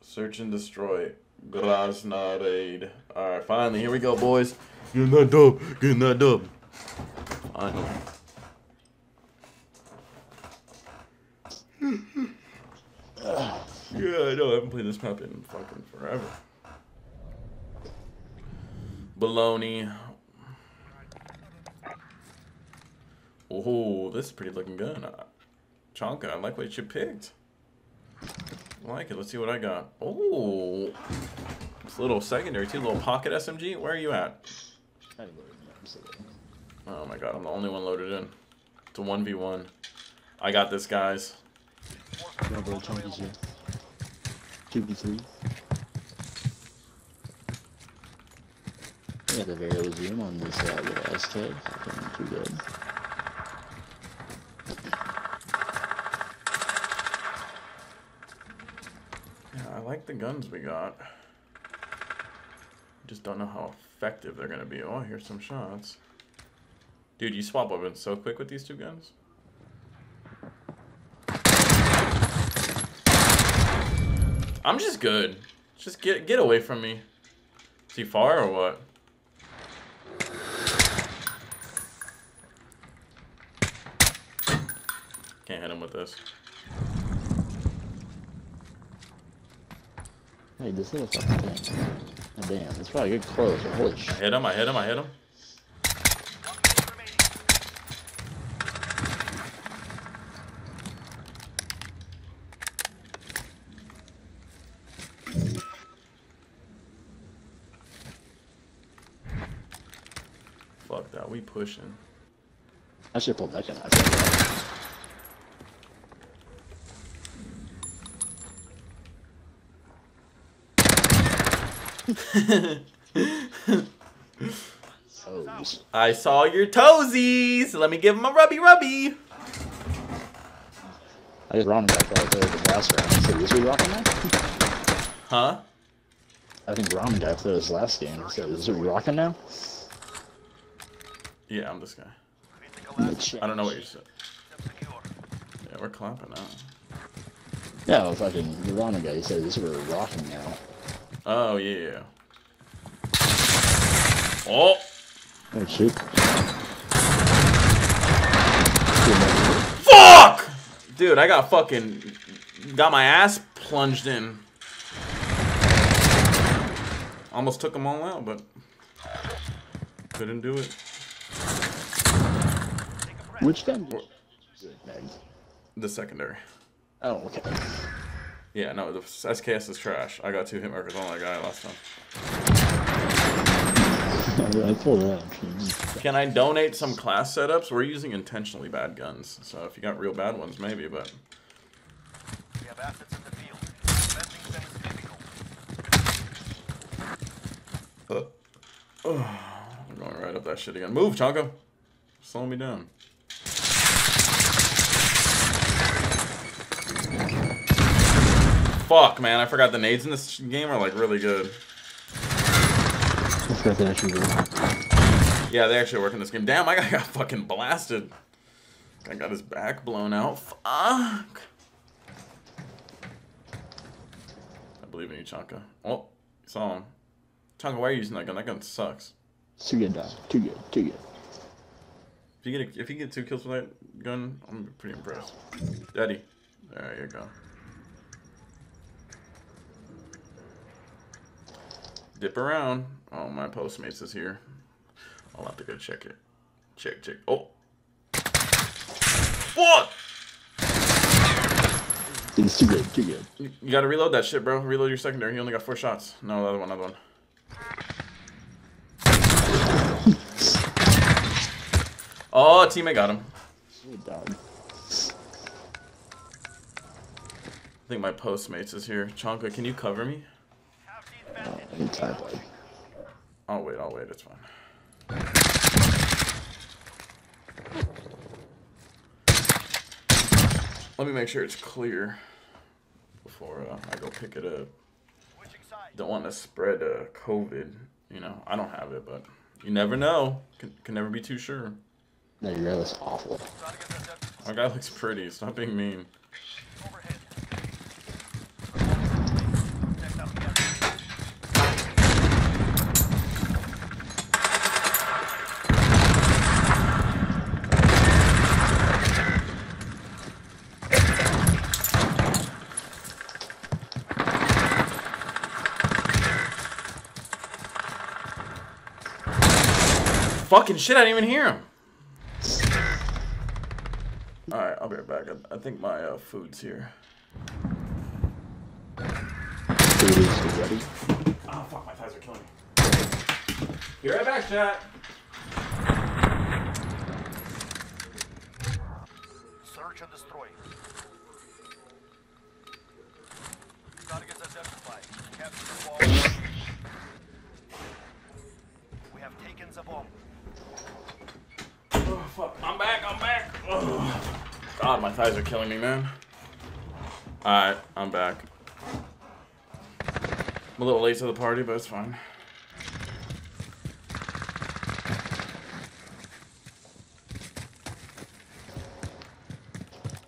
Search and destroy. Grasnarade. Alright, finally, here we go, boys. Getting that dub. Getting that dub. Finally. yeah, I know. I haven't played this map in fucking forever. Baloney. Oh, this is pretty looking good. Chonka, I like what you picked. I like it. Let's see what I got. Oh, it's a little secondary too, little pocket SMG. Where are you at? I didn't load it up, so- Oh my god, I'm the only one loaded in. It's a 1v1. I got this, guys. No, bro, chunkies here. 2v3. I got the very low zoom on this uh, little SK. Looking too good. Yeah, I like the guns we got. Just don't know how effective they're gonna be. Oh, here's some shots. Dude, you swap weapons so quick with these two guns. I'm just good. Just get get away from me. Is he far or what? Can't hit him with this. Hey, this little fucking thing. Oh, damn, it's probably a good close, Holy shit. I hit him, I hit him, I hit him. Fuck that, we pushing. I should pull that gun out. Oh, I saw your toesies. Let me give him a rubby rubby. I just rounded back right there the last round. So this we rocking now? Huh? I think Ramen died for this last game. So is it rocking now? Yeah, I'm this guy. I don't know what you said. Yeah, we're clapping now. Yeah, well, fucking ramen guy. He said this we're rocking now. Oh yeah. Oh, Oh shoot! fuck! Dude, I got fucking got my ass plunged in. Almost took them all out, but couldn't do it. Which gun? The secondary. Oh, okay. Yeah, no, the SKS is trash. I got two hit markers on that guy last time. I pulled it out. Can I donate some class setups? We're using intentionally bad guns, so if you got real bad ones, maybe. But We have assets in the field. Investing them. Uh, oh, I'm going right up that shit again. Move, Chonka. Slow me down. Fuck, man! I forgot the nades in this game are like really good. I forgot actually worked. Yeah, they actually work in this game. Damn, I got, got fucking blasted. I got his back blown out. Fuck. I believe in you, Chonka. Oh, saw him. Chonka, why are you using that gun? That gun sucks. Too good, dog. Too good. Too good. If you get a, if you get two kills with that gun, I'm pretty impressed. Daddy, there you go. Dip around. Oh, my Postmates is here. I'll have to go check it. Check, check. Oh. What? It's too good. Too good. You, you gotta reload that shit, bro. Reload your secondary. You only got four shots. No, another one, another one. Oh, teammate got him. Good dog. I think my Postmates is here. Chonka, can you cover me? Have the Oh, advantage. anytime, bud. I'll wait, I'll wait, it's fine. Let me make sure it's clear before uh, I go pick it up. Don't want to spread uh, COVID. You know, I don't have it, but you never know. Can, can never be too sure. No, your air is awful. Targets. My guy looks pretty. Stop being mean. Fucking shit! I didn't even hear him. All right, I'll be right back. I, I think my uh, food's here. Food is ready. Oh fuck, my thighs are killing me. Be right back, chat. Search and destroy. Targets identified. Capture the bomb. We have taken the bomb. Fuck, I'm back. I'm back. Ugh. God, my thighs are killing me, man. All right, I'm back. I'm a little late to the party, but it's fine.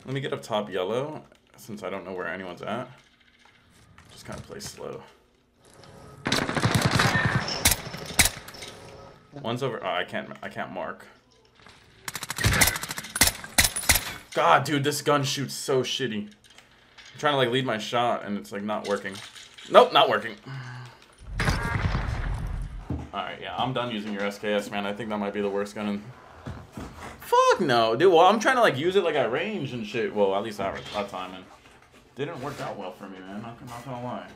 Let me get up top yellow, since I don't know where anyone's at. Just kind of play slow. One's over. Oh, I can't. I can't mark. God, dude, this gun shoots so shitty. I'm trying to like lead my shot, and it's like not working. Nope, not working. All right, yeah, I'm done using your SKS, man. I think that might be the worst gun in. Fuck no, dude. Well, I'm trying to like use it like at range and shit. Well, at least that that time, and didn't work out well for me, man. Not, not gonna lie.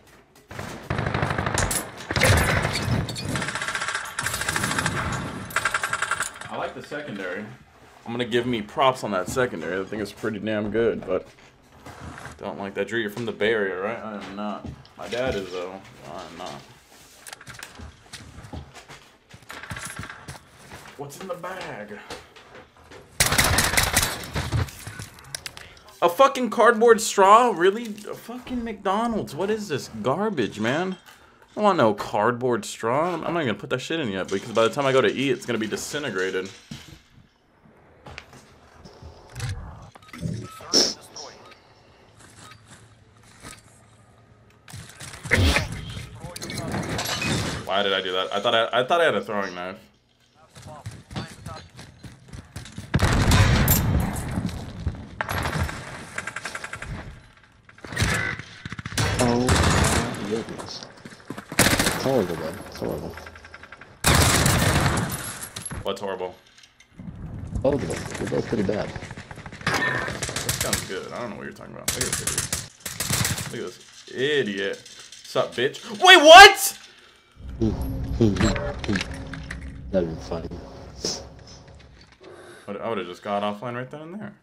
I like the secondary. I'm gonna give me props on that secondary. I think it's pretty damn good, but don't like that. Drew, you're from the Bay Area, right? I am not. My dad is though. I'm not. What's in the bag? A fucking cardboard straw? Really? A fucking McDonald's. What is this garbage, man? I don't want no cardboard straw. I'm I'm not even gonna put that shit in yet because by the time I go to eat, it's gonna be disintegrated. Search and destroy. Destroy your target. Why did I do that? I thought I, I thought I had a throwing knife. Have the bomb. Find the target. Oh my goodness. It's horrible, bud. It's horrible. What's horrible? Both of them. They're both pretty bad. This gun's good. I don't know what you're talking about. Look at this idiot. Look at this idiot. Sup, bitch? Wait, what? That'd be funny. What- I would have just got offline right then and there.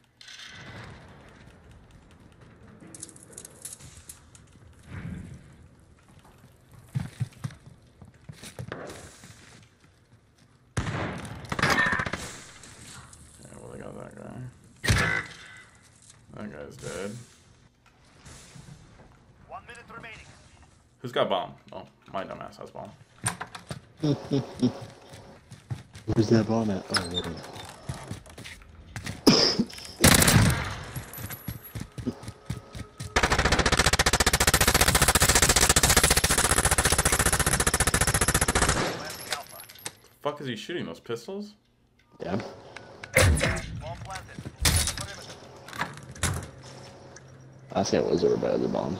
Yeah, well, they got that guy. That guy's dead. One minute remaining. Who's got bomb? Where's that bomb at? Oh, there Fuck is he shooting those pistols? Yeah. I think it was over by the bomb.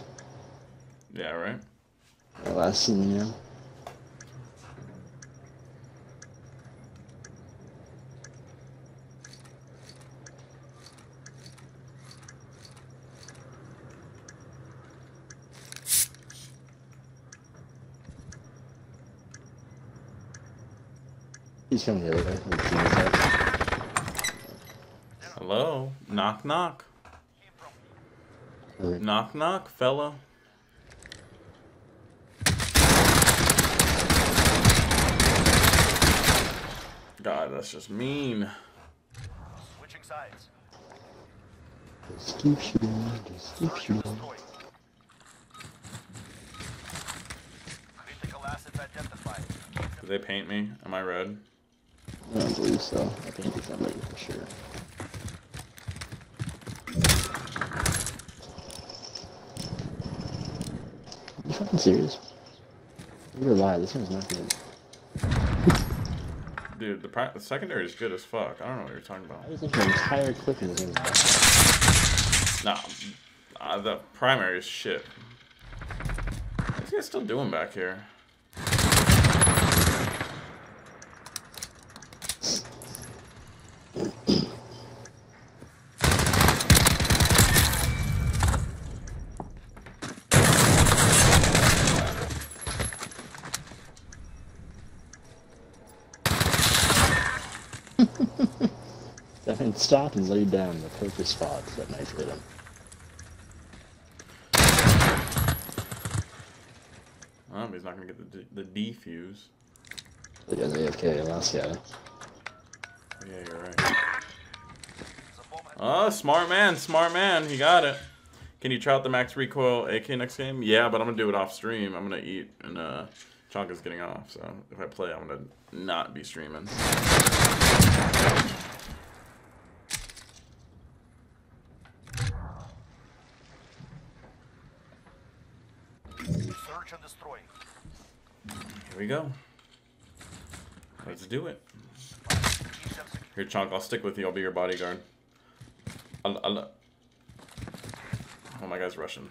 Yeah, right. Last scene, yeah. He's coming the other attack. Hello? Knock, knock. Alright. Knock, knock, fella. God, that's just mean. Switching sides. Just keep shooting, just keep shooting. Did they paint me? Am I red? I don't believe so. I think it's somebody for sure. Are you fucking serious? You're alive. This one's not good. Dude, the, pri- the secondary is good as fuck. I don't know what you're talking about. I was thinking the entire clip in this is. Nah, uh, the primary is shit. What's he still doing back here? That man stopped and lay down the perfect spot so that knife hit him. Oh, he's not gonna get the, the defuse. The guy's AFK, last guy. Yeah, you're right. There's a bomb Oh, smart man, smart man. He got it. Can you try out the max recoil AK next game? Yeah, but I'm gonna do it off stream. I'm gonna eat, and uh, Chonka's getting off. So if I play, I'm gonna not be streaming. Search and destroy. Here we go. Let's do it. Here, Chonk, I'll stick with you. I'll be your bodyguard. I'll, I'll, oh, my guy's Russian.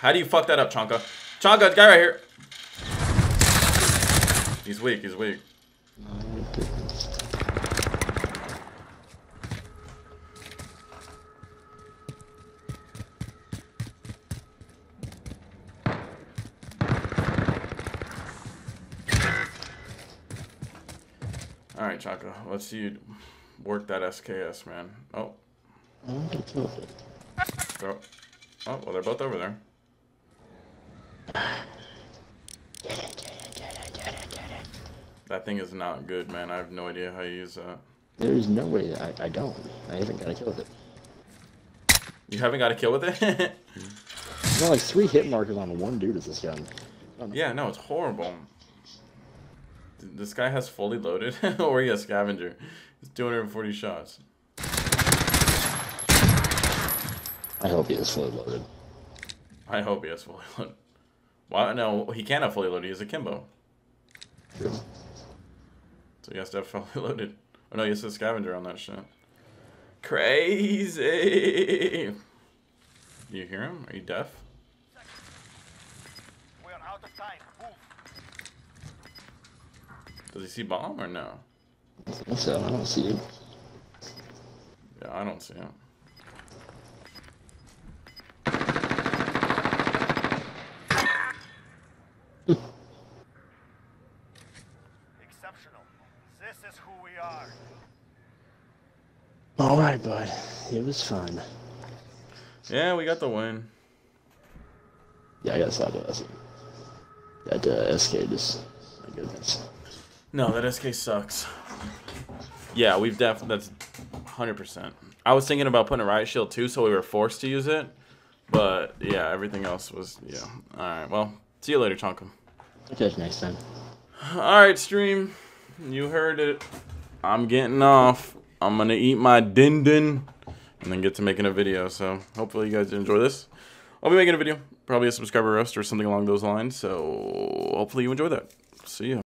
How do you fuck that up, Chonka? Chonka, guy right here. He's weak, he's weak. Alright, Chaka, let's see you work that SKS, man. Oh, I don't get killed it. throw. Oh, well, they're both over there. That thing is not good, man. I have no idea how you use that. There's no way that I, I don't. I haven't got a kill with it. You haven't got a kill with it? There's got like three hit markers on one dude is this gun. Oh, know. yeah, no, it's horrible. This guy has fully loaded, or he has scavenger. It's 240 shots. I hope he is fully loaded. I hope he has fully loaded. Why? No, he can't have fully loaded. He has a Kimbo. True. So he has to have fully loaded. Oh no, he has a scavenger on that shit. Crazy! You hear him? Are you deaf? We are out of time. Move. Does he see bomb or no? I think so. I don't see it. Yeah, I don't see him. Exceptional. This is who we are. All right, bud. It was fun. Yeah, we got the win. Yeah, I gotta stop. That uh, SK just, my goodness. No, that SK sucks. Yeah, we've def. That's hundred percent. I was thinking about putting a riot shield too, so we were forced to use it. But yeah, everything else was yeah. All right. Well, see you later, Chonkum. I'll catch you next time. All right, stream. You heard it. I'm getting off. I'm gonna eat my din din and then get to making a video. So hopefully you guys enjoy this. I'll be making a video, probably a subscriber roast or something along those lines. So hopefully you enjoy that. See ya.